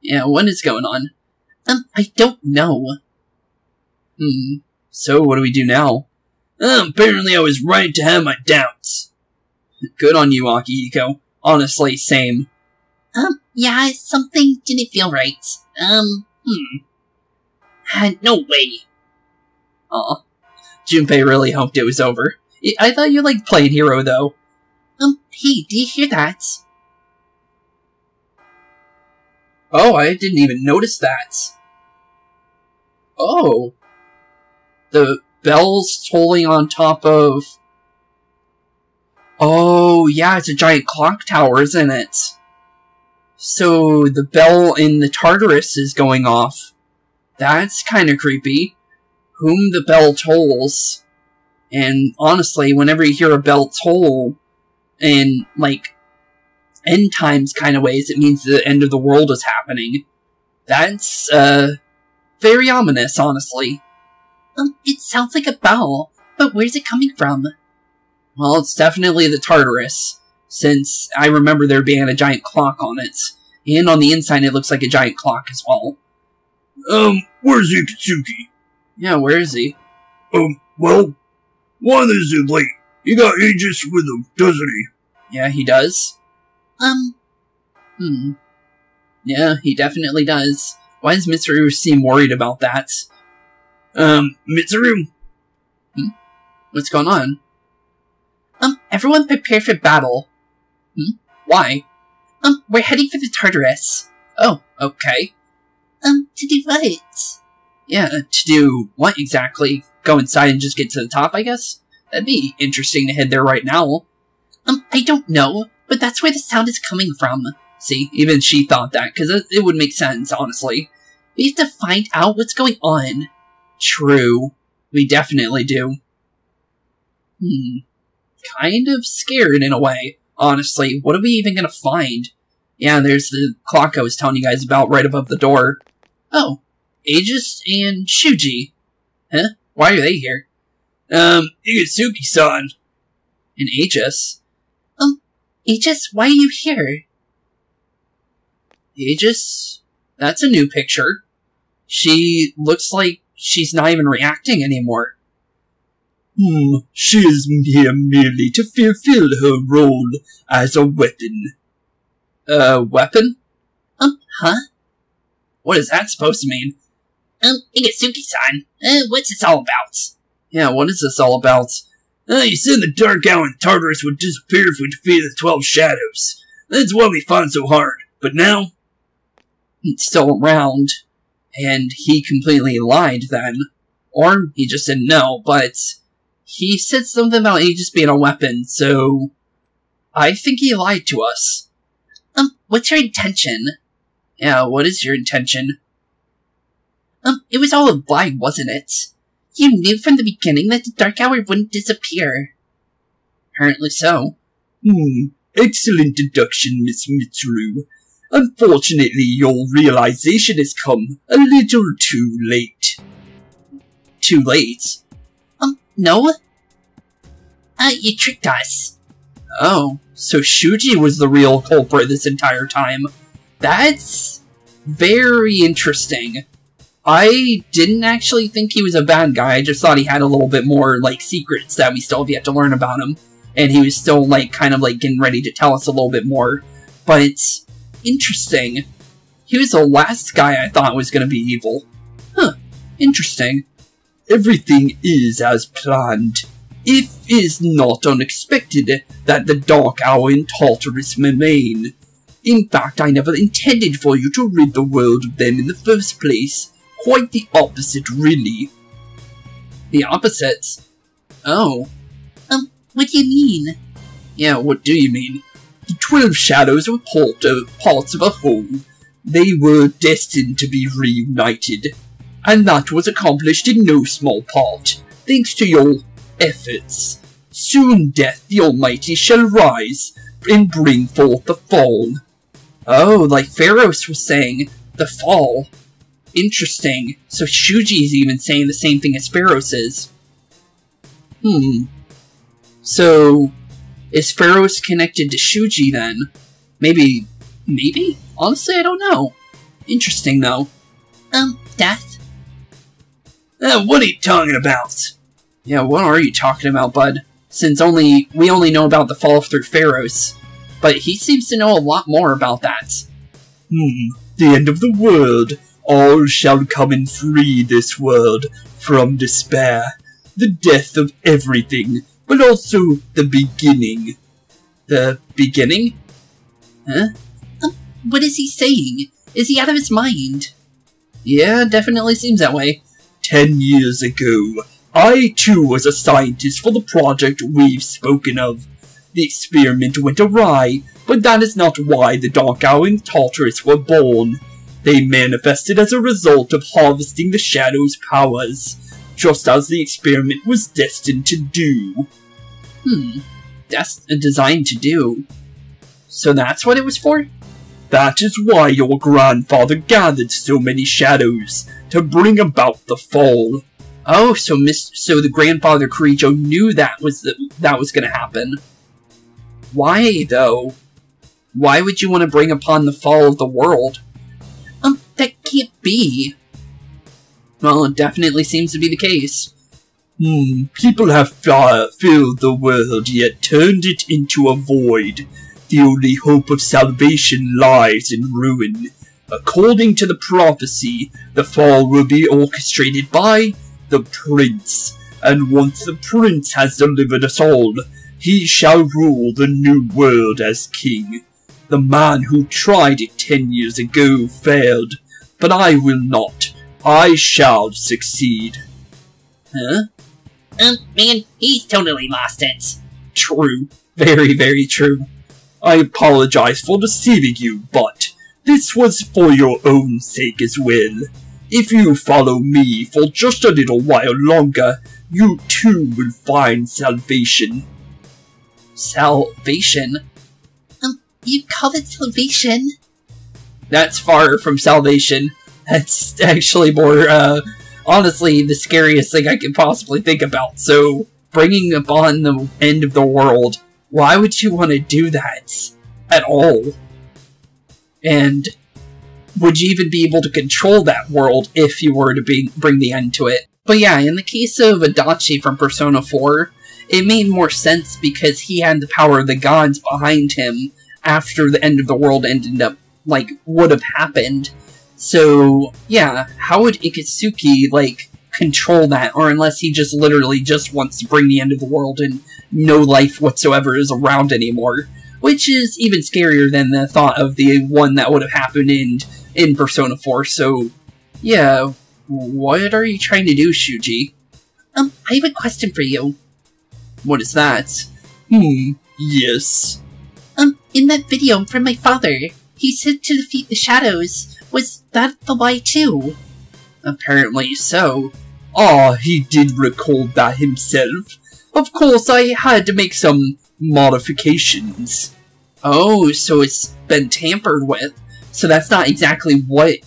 Yeah, what is going on? Um, I don't know. Hmm. So what do we do now? Um, apparently I was right to have my doubts. Good on you, Akihiko. Honestly, same. Um, yeah, something didn't feel right. Um, hmm. Uh, no way. Aw. Junpei really hoped it was over. I- I thought you liked playing hero, though. Um, hey, do you hear that? Oh, I didn't even notice that. Oh. The bells tolling on top of. Oh, yeah, it's a giant clock tower, isn't it? So the bell in the Tartarus is going off. That's kind of creepy. Whom the bell tolls. And honestly, whenever you hear a bell toll in, like, end times kind of ways, it means the end of the world is happening. That's, uh, very ominous, honestly. Um, it sounds like a bell, but where's it coming from? Well, it's definitely the Tartarus, since I remember there being a giant clock on it. And on the inside, it looks like a giant clock as well. Um, where's Ikutsuki? Yeah, where is he? Um, well, why is it late? He got Aigis with him, doesn't he? Yeah, he does. Um, Hmm. Yeah, he definitely does. Why does Mitsuru seem worried about that? Um, Mitsuru? Hmm? What's going on? um, everyone prepare for battle. Why? Um, we're heading for the Tartarus. Oh, okay. Um, to do what? Yeah, to do what exactly? Go inside and just get to the top, I guess? That'd be interesting to head there right now. Um, I don't know, but that's where the sound is coming from. See, even she thought that, because it, it would make sense, honestly. We have to find out what's going on. True. We definitely do. Hmm. Kind of scared in a way, honestly. What are we even gonna find? Yeah, there's the clock I was telling you guys about right above the door. Oh, Aigis and Shuji. Huh? Why are they here? Um, Ikutsuki-san. And Aigis? Oh Aigis, why are you here? Aigis? That's a new picture. She looks like she's not even reacting anymore. Hmm, she is here merely to fulfill her role as a weapon. Uh, weapon? Um, huh? What is that supposed to mean? Um, Ikutsuki-san, uh, what's this all about? Yeah, what is this all about? Uh, you said the Dark Hour and Tartarus would disappear if we defeated the Twelve Shadows. That's why we fought so hard. But now, It's still around, and he completely lied then. Or he just didn't know, but he said something about Aigis being a weapon, so I think he lied to us. Um, what's your intention? Yeah, what is your intention? Um, it was all a lie, wasn't it? You knew from the beginning that the Dark Hour wouldn't disappear. Apparently so. hmm, excellent deduction, Miss Mitsuru. Unfortunately, your realization has come a little too late. Too late. No? Uh, you tricked us. Oh, so Shuji was the real culprit this entire time. That's very interesting. I didn't actually think he was a bad guy. I just thought he had a little bit more, like, secrets that we still have yet to learn about him. And he was still, like, kind of, like, getting ready to tell us a little bit more. But, it's... interesting. He was the last guy I thought was gonna be evil. Huh. Interesting. Everything is as planned. It is not unexpected that the Dark Hour and Tartarus remain. In fact, I never intended for you to rid the world of them in the first place. Quite the opposite, really. The opposites? Oh. Um, what do you mean? Yeah, what do you mean? The twelve shadows were part of, parts of a whole. They were destined to be reunited. And that was accomplished in no small part, thanks to your efforts. Soon Death the Almighty shall rise and bring forth the fall. Oh, like Pharos was saying, the fall. Interesting. So Shuji's even saying the same thing as Pharos is. Hmm. So, is Pharos connected to Shuji then? Maybe, maybe? Honestly, I don't know. Interesting though. Um, death? Uh, what are you talking about? Yeah, what are you talking about, bud? Since only we only know about the fall through Pharos. But he seems to know a lot more about that. Hmm, the end of the world. All shall come and free this world from despair. The death of everything, but also the beginning. The beginning? Huh? Um, what is he saying? Is he out of his mind? Yeah, definitely seems that way. Ten years ago, I too was a scientist for the project we've spoken of. The experiment went awry, but that is not why the Dark Hour and Tartarus were born. They manifested as a result of harvesting the Shadow's powers, just as the experiment was destined to do. Hmm, that's designed to do. So that's what it was for? That is why your grandfather gathered so many shadows, to bring about the fall. Oh, so Miss, so the grandfather Kirijo knew that was the, that was going to happen. Why though? Why would you want to bring upon the fall of the world? Um, that can't be. Well, it definitely seems to be the case. Hmm, people have fire filled the world, yet turned it into a void. The only hope of salvation lies in ruin. According to the prophecy, the fall will be orchestrated by the prince, and once the prince has delivered us all, he shall rule the new world as king. The man who tried it ten years ago failed, but I will not. I shall succeed. Huh? Um, man, he's totally lost it. True. Very, very true. I apologize for deceiving you, but this was for your own sake as well. If you follow me for just a little while longer, you too will find salvation. Salvation? Um, you call it salvation? That's far from salvation. That's actually more, uh, honestly, the scariest thing I could possibly think about. So, bringing upon the end of the world, why would you want to do that at all? And would you even be able to control that world if you were to be, bring the end to it? But yeah, in the case of Adachi from Persona 4, it made more sense because he had the power of the gods behind him after the end of the world ended up, like, would have happened. So, yeah, how would Ikutsuki, like, control that? Or unless he just literally just wants to bring the end of the world and no life whatsoever is around anymore. Which is even scarier than the thought of the one that would have happened in, in Persona 4. So, yeah, what are you trying to do, Shuji? Um, I have a question for you. What is that? Hmm, yes. Um, in that video from my father, he said to defeat the shadows. Was that the lie too? Apparently so. Ah, he did recall that himself. Of course, I had to make some modifications. Oh, so it's been tampered with. So that's not exactly what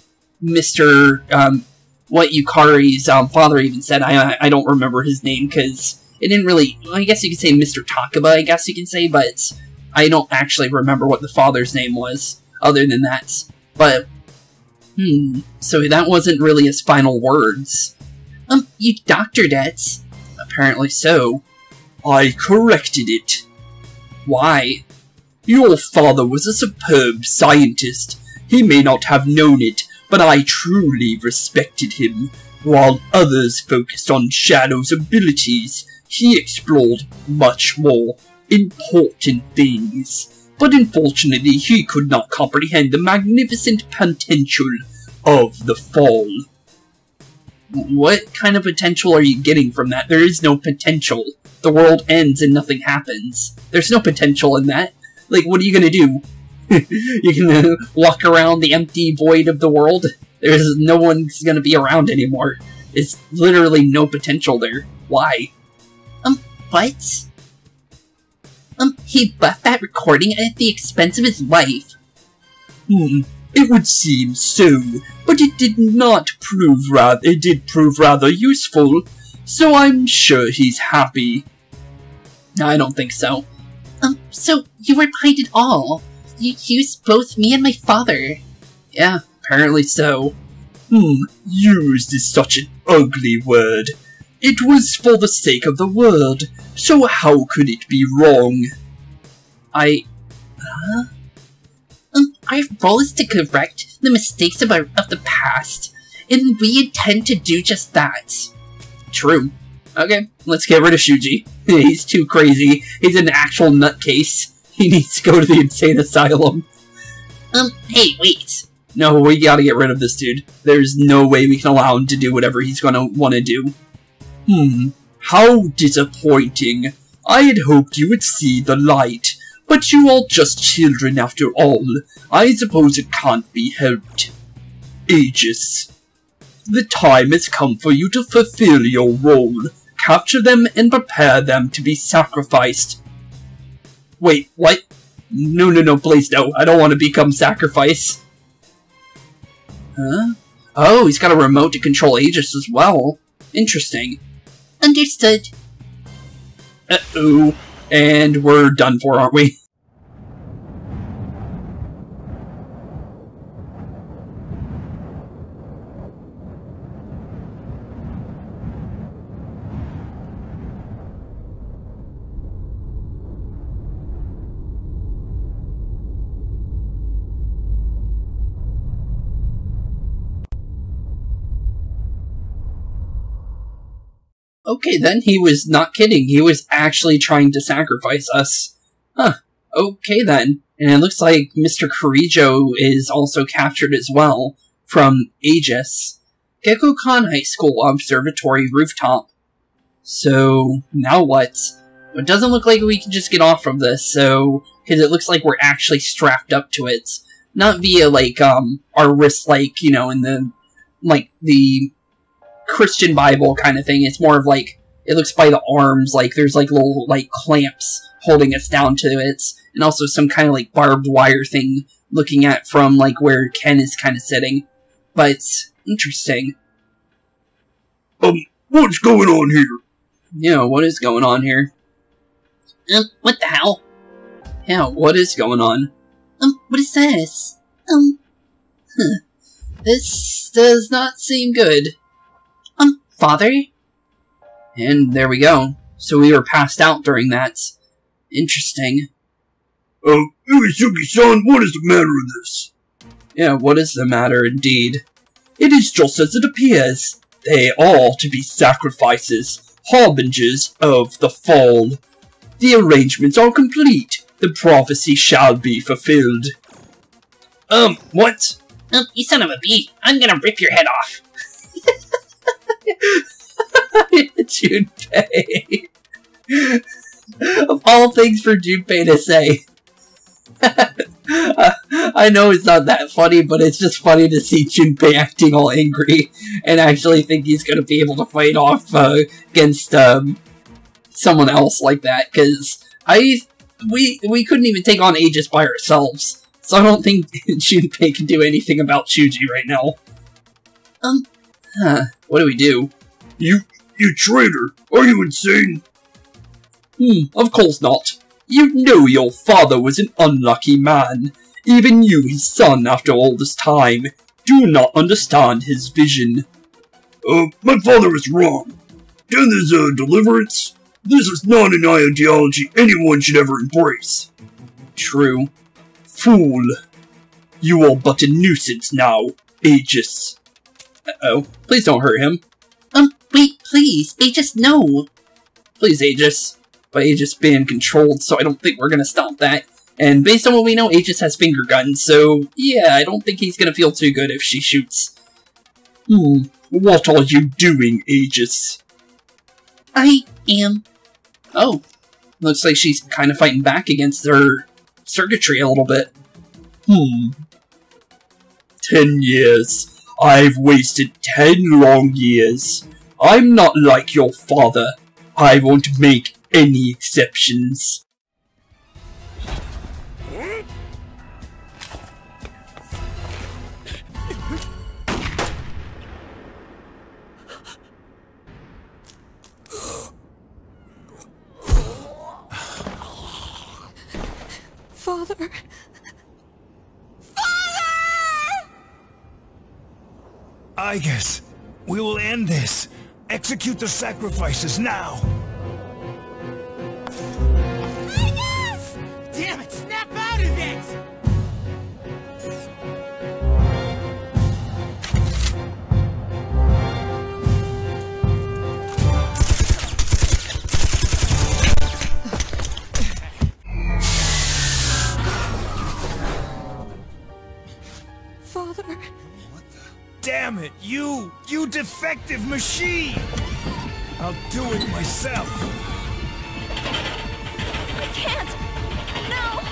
Mr. Um, what Yukari's um, father even said. I I don't remember his name because it didn't really. I guess you could say Mr. Takeba. I guess you can say, but I don't actually remember what the father's name was. Other than that, but hmm. So that wasn't really his final words. Um, you doctored it. Apparently so. I corrected it. Why? Your father was a superb scientist. He may not have known it, but I truly respected him. While others focused on Shadow's abilities, he explored much more important things. But unfortunately, he could not comprehend the magnificent potential of the fall. What kind of potential are you getting from that? There is no potential. The world ends and nothing happens. There's no potential in that. Like, what are you gonna do? you gonna walk around the empty void of the world? There's no one's gonna be around anymore. It's literally no potential there. Why? Um, what? Um, he bought that recording at the expense of his life. Hmm, it would seem so, but it did not prove rather it did prove rather useful, so I'm sure he's happy. I don't think so. Um, so you were behind it all. You used both me and my father. Yeah, apparently so. Hmm, used is such an ugly word. It was for the sake of the world, so how could it be wrong? I Um, our role is to correct the mistakes of, our, of the past, and we intend to do just that. True. Okay, let's get rid of Shuji. He's too crazy. He's an actual nutcase. He needs to go to the insane asylum. Um, hey, wait. No, we gotta get rid of this dude. There's no way we can allow him to do whatever he's gonna want to do. Hmm, how disappointing. I had hoped you would see the light, but you are just children after all. I suppose it can't be helped. Aigis. The time has come for you to fulfill your role. Capture them and prepare them to be sacrificed. Wait, what? No, no, no, please no. I don't want to become sacrifice. Huh? Oh, he's got a remote to control Aigis as well. Interesting. Understood. Uh-oh. And we're done for, aren't we? Okay, then he was not kidding. He was actually trying to sacrifice us. Huh. Okay, then. And it looks like Mr. Kirijo is also captured as well from Aigis. Gekkoukan High School Observatory Rooftop. So, now what? It doesn't look like we can just get off from this, so, because it looks like we're actually strapped up to it. Not via, like, um, our wrists, like, you know, in the, like, the Christian Bible kind of thing. It's more of like it looks by the arms, like there's like little like clamps holding us down to it, and also some kind of like barbed wire thing looking at from like where Ken is kind of sitting. But it's interesting. Um, what's going on here? You know, what is going on here? Um, what the hell? Yeah, what is going on? Um, what is this? Um, huh. This does not seem good. Father? And there we go. So we were passed out during that. Interesting. Um, Uesugi-san, what is the matter with this? Yeah, what is the matter indeed? It is just as it appears. They are to be sacrifices, harbingers of the fall. The arrangements are complete. The prophecy shall be fulfilled. Um, what? Um, you son of a bee. I'm gonna rip your head off. Junpei. of all things for Junpei to say. I know it's not that funny, but it's just funny to see Junpei acting all angry and actually think he's going to be able to fight off uh, against um, someone else like that. Because I we we couldn't even take on Aigis by ourselves, so I don't think Junpei can do anything about Shuji right now. Um, huh, what do we do? You, you traitor! Are you insane? Hmm, of course not. You know your father was an unlucky man. Even you, his son, after all this time, do not understand his vision. Uh, my father is wrong. Death is a deliverance. This is not an ideology anyone should ever embrace. True. Fool. You are but a nuisance now, Aigis. Uh-oh. Please don't hurt him. um, wait, please. Aigis, no. Please, Aigis. But Aigis being controlled, so I don't think we're gonna stop that. And based on what we know, Aigis has finger guns, so yeah, I don't think he's gonna feel too good if she shoots. Hmm. What are you doing, Aigis? I am. Oh, looks like she's kind of fighting back against her circuitry a little bit. Hmm. Ten years. I've wasted ten long years. I'm not like your father. I won't make any exceptions. Father. I guess we will end this. Execute the sacrifices now. Damn it, you! You defective machine! I'll do it myself. I can't. No.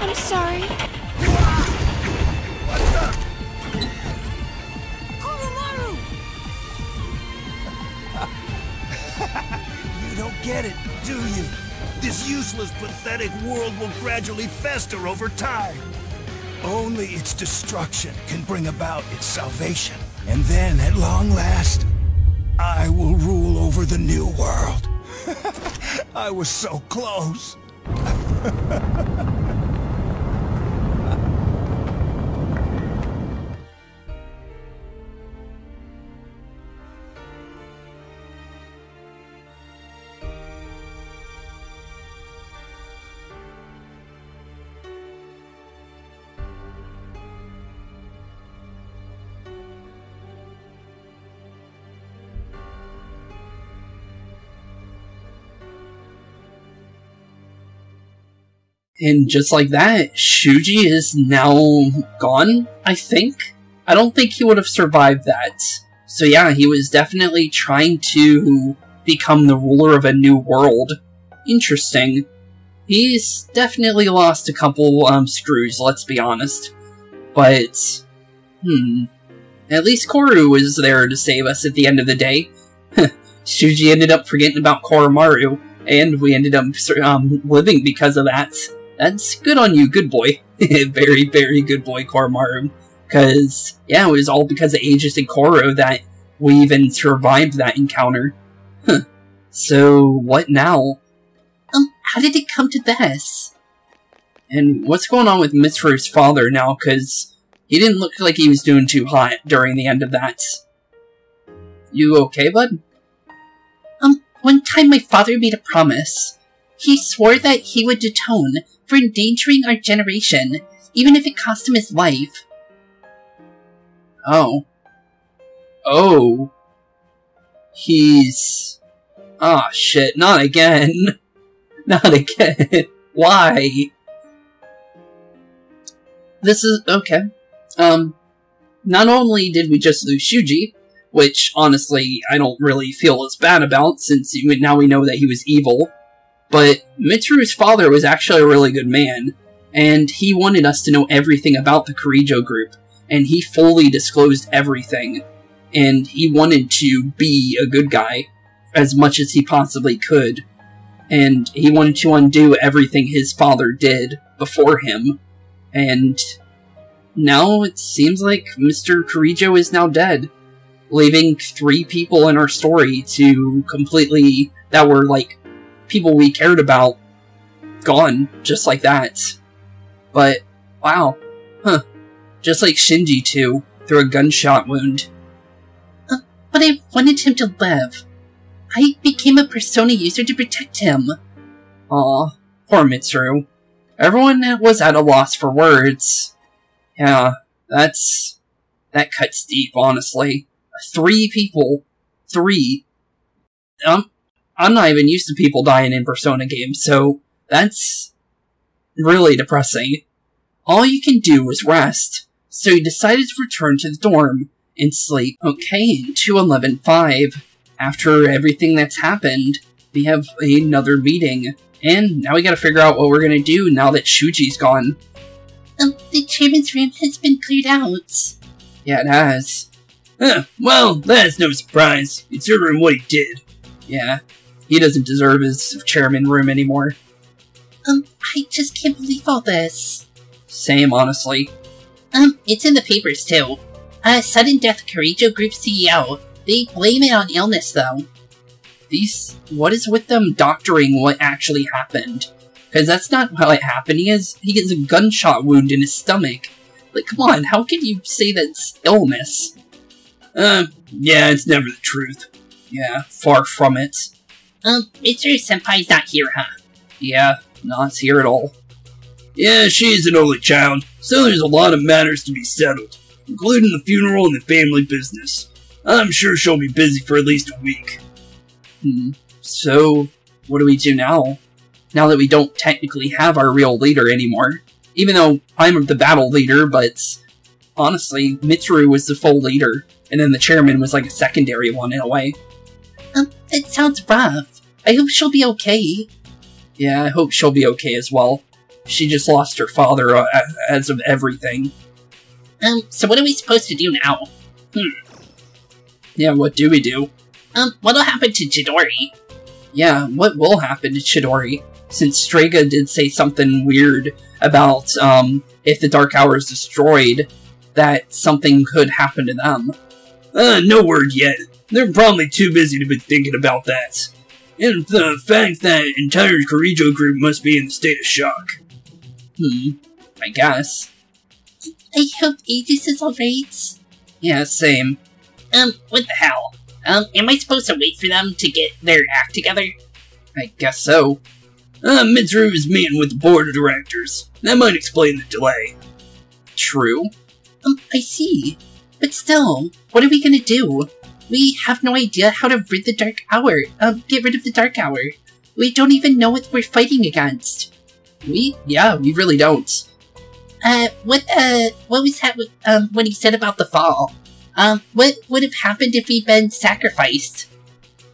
I'm sorry. What the? Koromaru! You don't get it, do you? This useless, pathetic world will gradually fester over time. Only its destruction can bring about its salvation. And then, at long last, I will rule over the new world. I was so close. And just like that, Shuji is now gone, I think. I don't think he would have survived that. So yeah, he was definitely trying to become the ruler of a new world. Interesting. He's definitely lost a couple um, screws, let's be honest. But, hmm. At least Koru was there to save us at the end of the day. Shuji ended up forgetting about Koromaru, and we ended up um, living because of that. That's good on you, good boy. very, very good boy, Koromaru. Because, yeah, it was all because of Aigis and Koro that we even survived that encounter. Huh. So, what now? Um, how did it come to this? And what's going on with Mitsuru's father now? Because he didn't look like he was doing too hot during the end of that. You okay, bud? Um, one time my father made a promise. He swore that he would atone for endangering our generation, even if it cost him his life. Oh. Oh. He's... Ah, oh, shit, not again. Not again. Why? This is... okay. Um, not only did we just lose Shuji, which, honestly, I don't really feel as bad about, since now we know that he was evil, but Mitsuru's father was actually a really good man, and he wanted us to know everything about the Kirijo group, and he fully disclosed everything, and he wanted to be a good guy as much as he possibly could, and he wanted to undo everything his father did before him, and now it seems like Mr. Kirijo is now dead, leaving three people in our story to completely, that were like people we cared about, gone just like that. But, wow, huh. Just like Shinji too, through a gunshot wound. Uh, but I wanted him to live. I became a Persona user to protect him. Aw, poor Mitsuru. Everyone was at a loss for words. Yeah, that's... that cuts deep, honestly. Three people. Three. Um, I'm not even used to people dying in Persona games, so that's really depressing. All you can do is rest. so he decided to return to the dorm and sleep. Okay, in 211.5, after everything that's happened, we have another meeting. And now we gotta figure out what we're gonna do now that Shuji's gone. Um, the chairman's room has been cleared out. Yeah, it has. Huh, well, that's no surprise, considering what he did. Yeah, he doesn't deserve his chairman room anymore. Um, I just can't believe all this. Same, honestly. Um, it's in the papers too. Uh, sudden death of Group CEO. They blame it on illness though. These, what is with them doctoring what actually happened? Because that's not how it happened. He has, he gets a gunshot wound in his stomach. Like, come on, how can you say that's illness? Uh, yeah, it's never the truth. Yeah, far from it. Um, Mitsuru Senpai's not here, huh? Yeah, not here at all. Yeah, she's an only child, so there's a lot of matters to be settled, including the funeral and the family business. I'm sure she'll be busy for at least a week. Hmm. So, what do we do now? Now that we don't technically have our real leader anymore. Even though I'm the battle leader, but honestly, Mitsuru was the full leader, and then the chairman was like a secondary one in a way. That sounds rough. I hope she'll be okay. Yeah, I hope she'll be okay as well. She just lost her father uh, as of everything. Um, so what are we supposed to do now? Hmm. Yeah, what do we do? Um, what'll happen to Chidori? Yeah, what will happen to Chidori? Since Strega did say something weird about, um, if the Dark Hour is destroyed, that something could happen to them. Uh, no word yet. They're probably too busy to be thinking about that. And the fact that entire Kirijo group must be in a state of shock. Hmm, I guess. I hope Aigis is alright. Yeah, same. Um, what the hell? Um, am I supposed to wait for them to get their act together? I guess so. Uh, Mitsuru is meeting with the board of directors. That might explain the delay. True. Um, I see. But still, what are we gonna do? We have no idea how to rid the Dark Hour. Um, get rid of the Dark Hour. We don't even know what we're fighting against. We? Yeah, we really don't. Uh, what, uh, what was that, um, what he said about the fall? Um, what would have happened if he'd been sacrificed?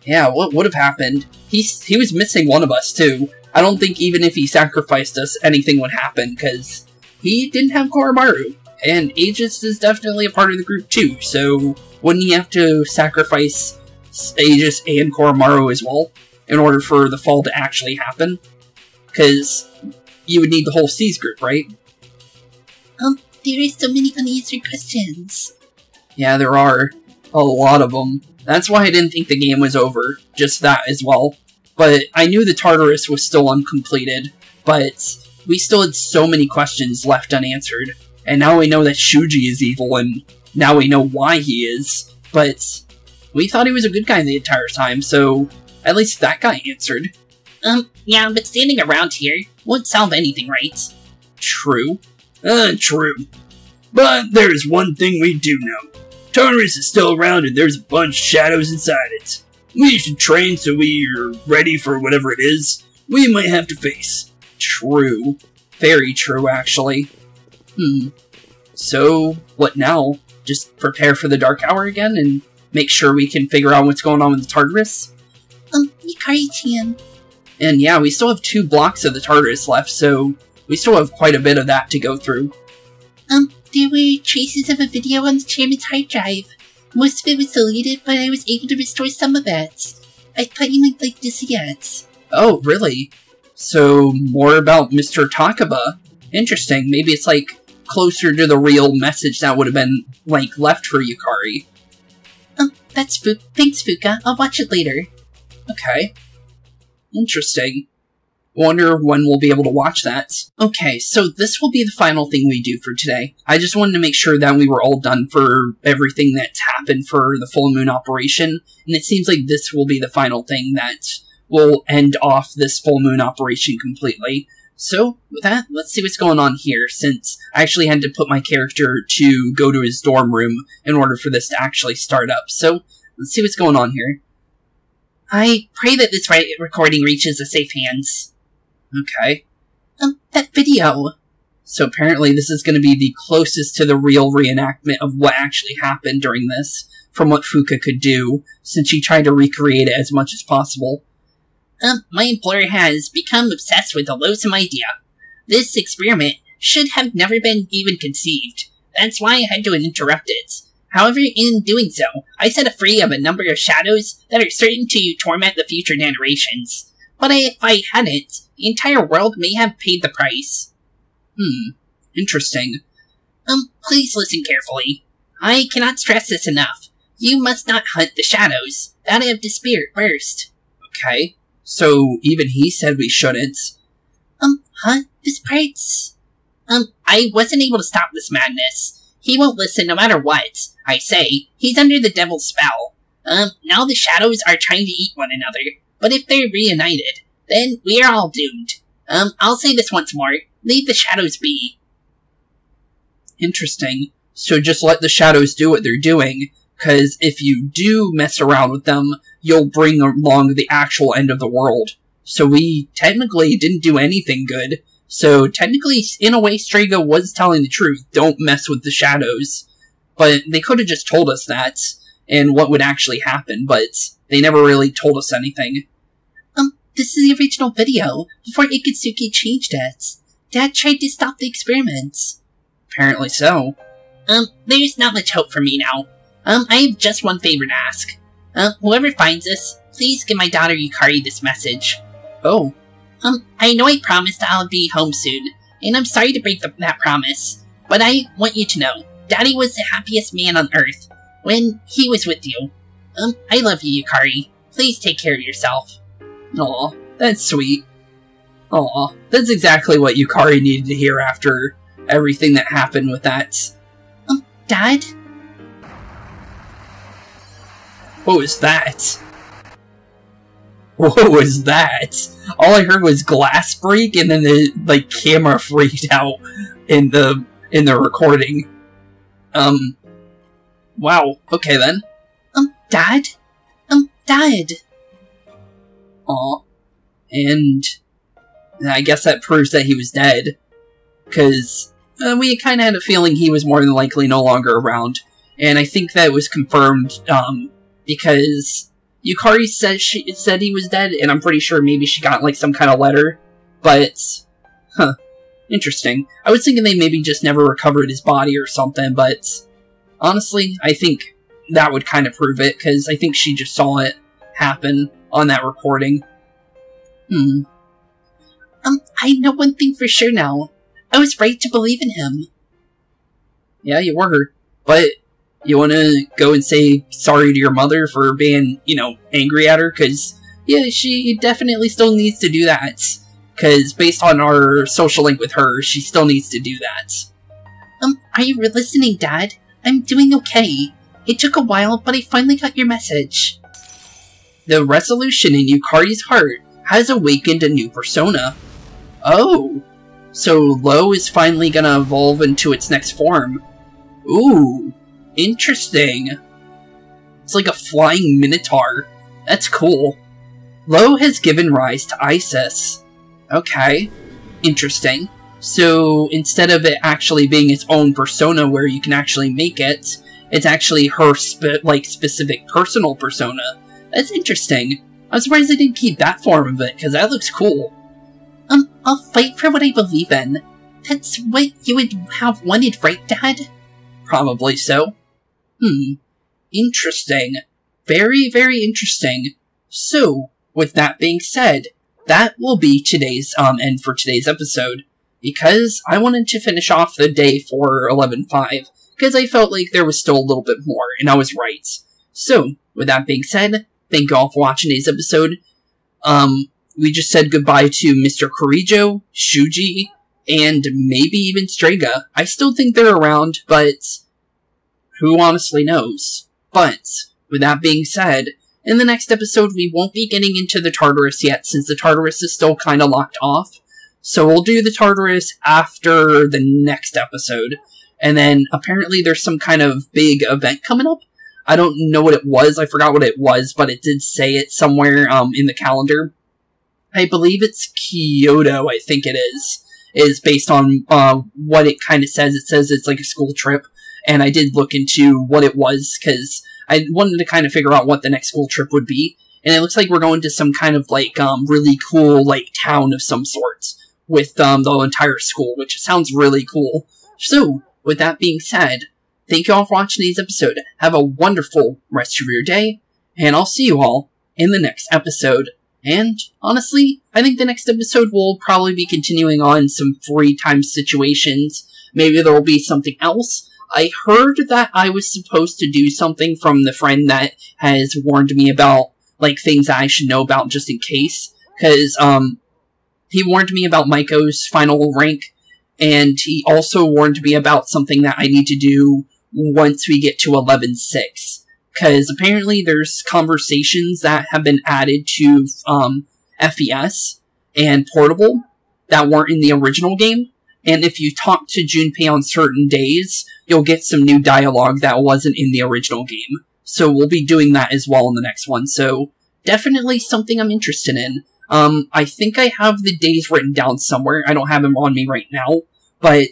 Yeah, what would have happened? He's, he was missing one of us, too. I don't think even if he sacrificed us, anything would happen, because he didn't have Koromaru. And Aigis is definitely a part of the group, too, so wouldn't he have to sacrifice Aigis and Koromaru as well, in order for the fall to actually happen? Because you would need the whole SEES group, right? Um, there are so many unanswered questions. Yeah, there are a lot of them. That's why I didn't think the game was over. Just that as well. But I knew the Tartarus was still uncompleted, but we still had so many questions left unanswered. And now we know that Shuji is evil, and now we know why he is. But we thought he was a good guy the entire time, so at least that guy answered. Um, yeah, but standing around here won't solve anything, right? True. Uh, true. But there's one thing we do know. Tartarus is still around and there's a bunch of shadows inside it. We should train so we are ready for whatever it is we might have to face. True. Very true, actually. Hmm. So, what now? Just prepare for the Dark Hour again and make sure we can figure out what's going on with the Tartarus? Um, Yukari-chan. And yeah, we still have two blocks of the Tartarus left, so we still have quite a bit of that to go through. Um, there were traces of a video on the chairman's hard drive. Most of it was deleted, but I was able to restore some of it. I thought you might like to see it. Oh, really? So, more about Mr. Takeba. Interesting. Maybe it's like closer to the real message that would have been, like, left for Yukari. Um, that's Fu- thanks, Fuuka. I'll watch it later. Okay. Interesting. Wonder when we'll be able to watch that. Okay, so this will be the final thing we do for today. I just wanted to make sure that we were all done for everything that's happened for the full moon operation, and it seems like this will be the final thing that will end off this full moon operation completely. So, with that, let's see what's going on here, since I actually had to put my character to go to his dorm room in order for this to actually start up. So, let's see what's going on here. I pray that this re- recording reaches the safe hands. Okay. Um, that video. So apparently this is going to be the closest to the real reenactment of what actually happened during this, from what Fuuka could do, since she tried to recreate it as much as possible. Um, my employer has become obsessed with a loathsome idea. This experiment should have never been even conceived. That's why I had to interrupt it. However, in doing so, I set it free of a number of shadows that are certain to torment the future generations. But if I hadn't, the entire world may have paid the price. Hmm, interesting. Um, please listen carefully. I cannot stress this enough. You must not hunt the shadows that have disappeared first. Okay, so even he said we shouldn't. Um, hunt the sprites? Um, I wasn't able to stop this madness. He won't listen no matter what I say. He's under the devil's spell. Um, now the shadows are trying to eat one another. But if they're reunited, then we are all doomed. Um, I'll say this once more. Leave the shadows be. Interesting. So just let the shadows do what they're doing, because if you do mess around with them, you'll bring along the actual end of the world. So we technically didn't do anything good. So technically, in a way, Strega was telling the truth. Don't mess with the shadows. But they could have just told us that, and what would actually happen, but they never really told us anything. Um, this is the original video, before Ikutsuki changed it. Dad tried to stop the experiments. Apparently so. Um, there's not much hope for me now. Um, I have just one favor to ask. Um, whoever finds this, please give my daughter Yukari this message. Oh, Um, I know I promised I'll be home soon, and I'm sorry to break the, that promise, but I want you to know, Daddy was the happiest man on earth when he was with you. Um, I love you, Yukari. Please take care of yourself. aw, that's sweet. Aw, that's exactly what Yukari needed to hear after everything that happened with that. Um, Dad? What was that? What was that? All I heard was glass break, and then the like camera freaked out in the in the recording. Um. Wow. Okay then. Um, Dad? Um, Dad? Aw. And I guess that proves that he was dead. Because uh, we kind of had a feeling he was more than likely no longer around. And I think that was confirmed um, because Yukari said she said he was dead, and I'm pretty sure maybe she got like some kind of letter. But, huh, interesting. I was thinking they maybe just never recovered his body or something, but honestly, I think that would kind of prove it, because I think she just saw it happen on that recording. Hmm. Um, I know one thing for sure now. I was right to believe in him. Yeah, you were. But you want to go and say sorry to your mother for being, you know, angry at her? Because, yeah, she definitely still needs to do that. Because based on our social link with her, she still needs to do that. Um, are you listening, Dad? I'm doing okay. It took a while, but I finally got your message. The resolution in Yukari's heart has awakened a new persona. Oh, so Io is finally gonna evolve into its next form. Ooh, interesting. It's like a flying minotaur. That's cool. Io has given rise to Isis. Okay, interesting. So instead of it actually being its own persona where you can actually make it, it's actually her spe- like specific personal persona. That's interesting. I'm surprised they didn't keep that form of it because that looks cool. Um, I'll fight for what I believe in. That's what you would have wanted, right, Dad? Probably so. Hmm. Interesting. Very, very interesting. So, with that being said, that will be today's um end for today's episode. Because I wanted to finish off the day for 11.5, because I felt like there was still a little bit more, and I was right. So, with that being said, thank you all for watching today's episode. Um, we just said goodbye to Mr. Kirijo, Shuji, and maybe even Strega. I still think they're around, but who honestly knows? But, with that being said, in the next episode we won't be getting into the Tartarus yet, since the Tartarus is still kinda locked off. So we'll do the Tartarus after the next episode. And then apparently there's some kind of big event coming up. I don't know what it was, I forgot what it was, but it did say it somewhere um, in the calendar. I believe it's Kyoto, I think it is. is based on uh, what it kind of says. It says it's like a school trip, and I did look into what it was because I wanted to kind of figure out what the next school trip would be. And it looks like we're going to some kind of like um, really cool like town of some sorts with um, the entire school, which sounds really cool. So, with that being said, thank you all for watching today's episode. Have a wonderful rest of your day, and I'll see you all in the next episode. And honestly, I think the next episode will probably be continuing on some free time situations. Maybe there will be something else. I heard that I was supposed to do something from the friend that has warned me about like things I should know about just in case. Cause, um, he warned me about Maiko's final rank, and he also warned me about something that I need to do once we get to 11.6. Because apparently there's conversations that have been added to um, FES and Portable that weren't in the original game. And if you talk to Junpei on certain days, you'll get some new dialogue that wasn't in the original game. So we'll be doing that as well in the next one. So definitely something I'm interested in. Um, I think I have the days written down somewhere. I don't have them on me right now, but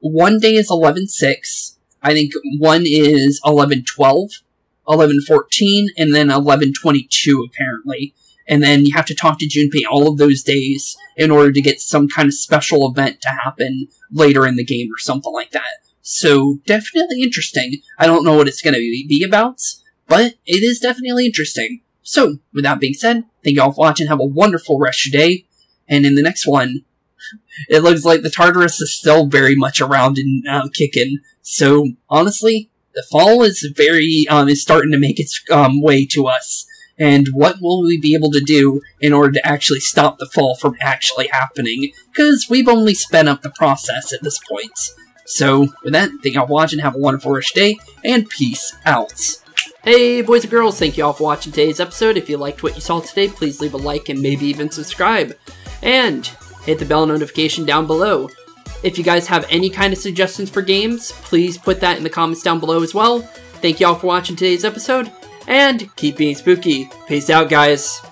one day is 11.6. I think one is 11.12, 11.14, and then 11.22 apparently. And then you have to talk to Junpei all of those days in order to get some kind of special event to happen later in the game or something like that. So definitely interesting. I don't know what it's going to be about, but it is definitely interesting. So, with that being said, thank you all for watching. Have a wonderful rest of your day. And in the next one, it looks like the Tartarus is still very much around and uh, kicking. So, honestly, the fall is very, um, is starting to make its um, way to us. And what will we be able to do in order to actually stop the fall from actually happening? Because we've only sped up the process at this point. So, with that, thank you all for watching. Have a wonderful rest day, and peace out. Hey, boys and girls, thank you all for watching today's episode. If you liked what you saw today, please leave a like and maybe even subscribe. And hit the bell notification down below. If you guys have any kind of suggestions for games, please put that in the comments down below as well. Thank you all for watching today's episode, and keep being spooky. Peace out, guys.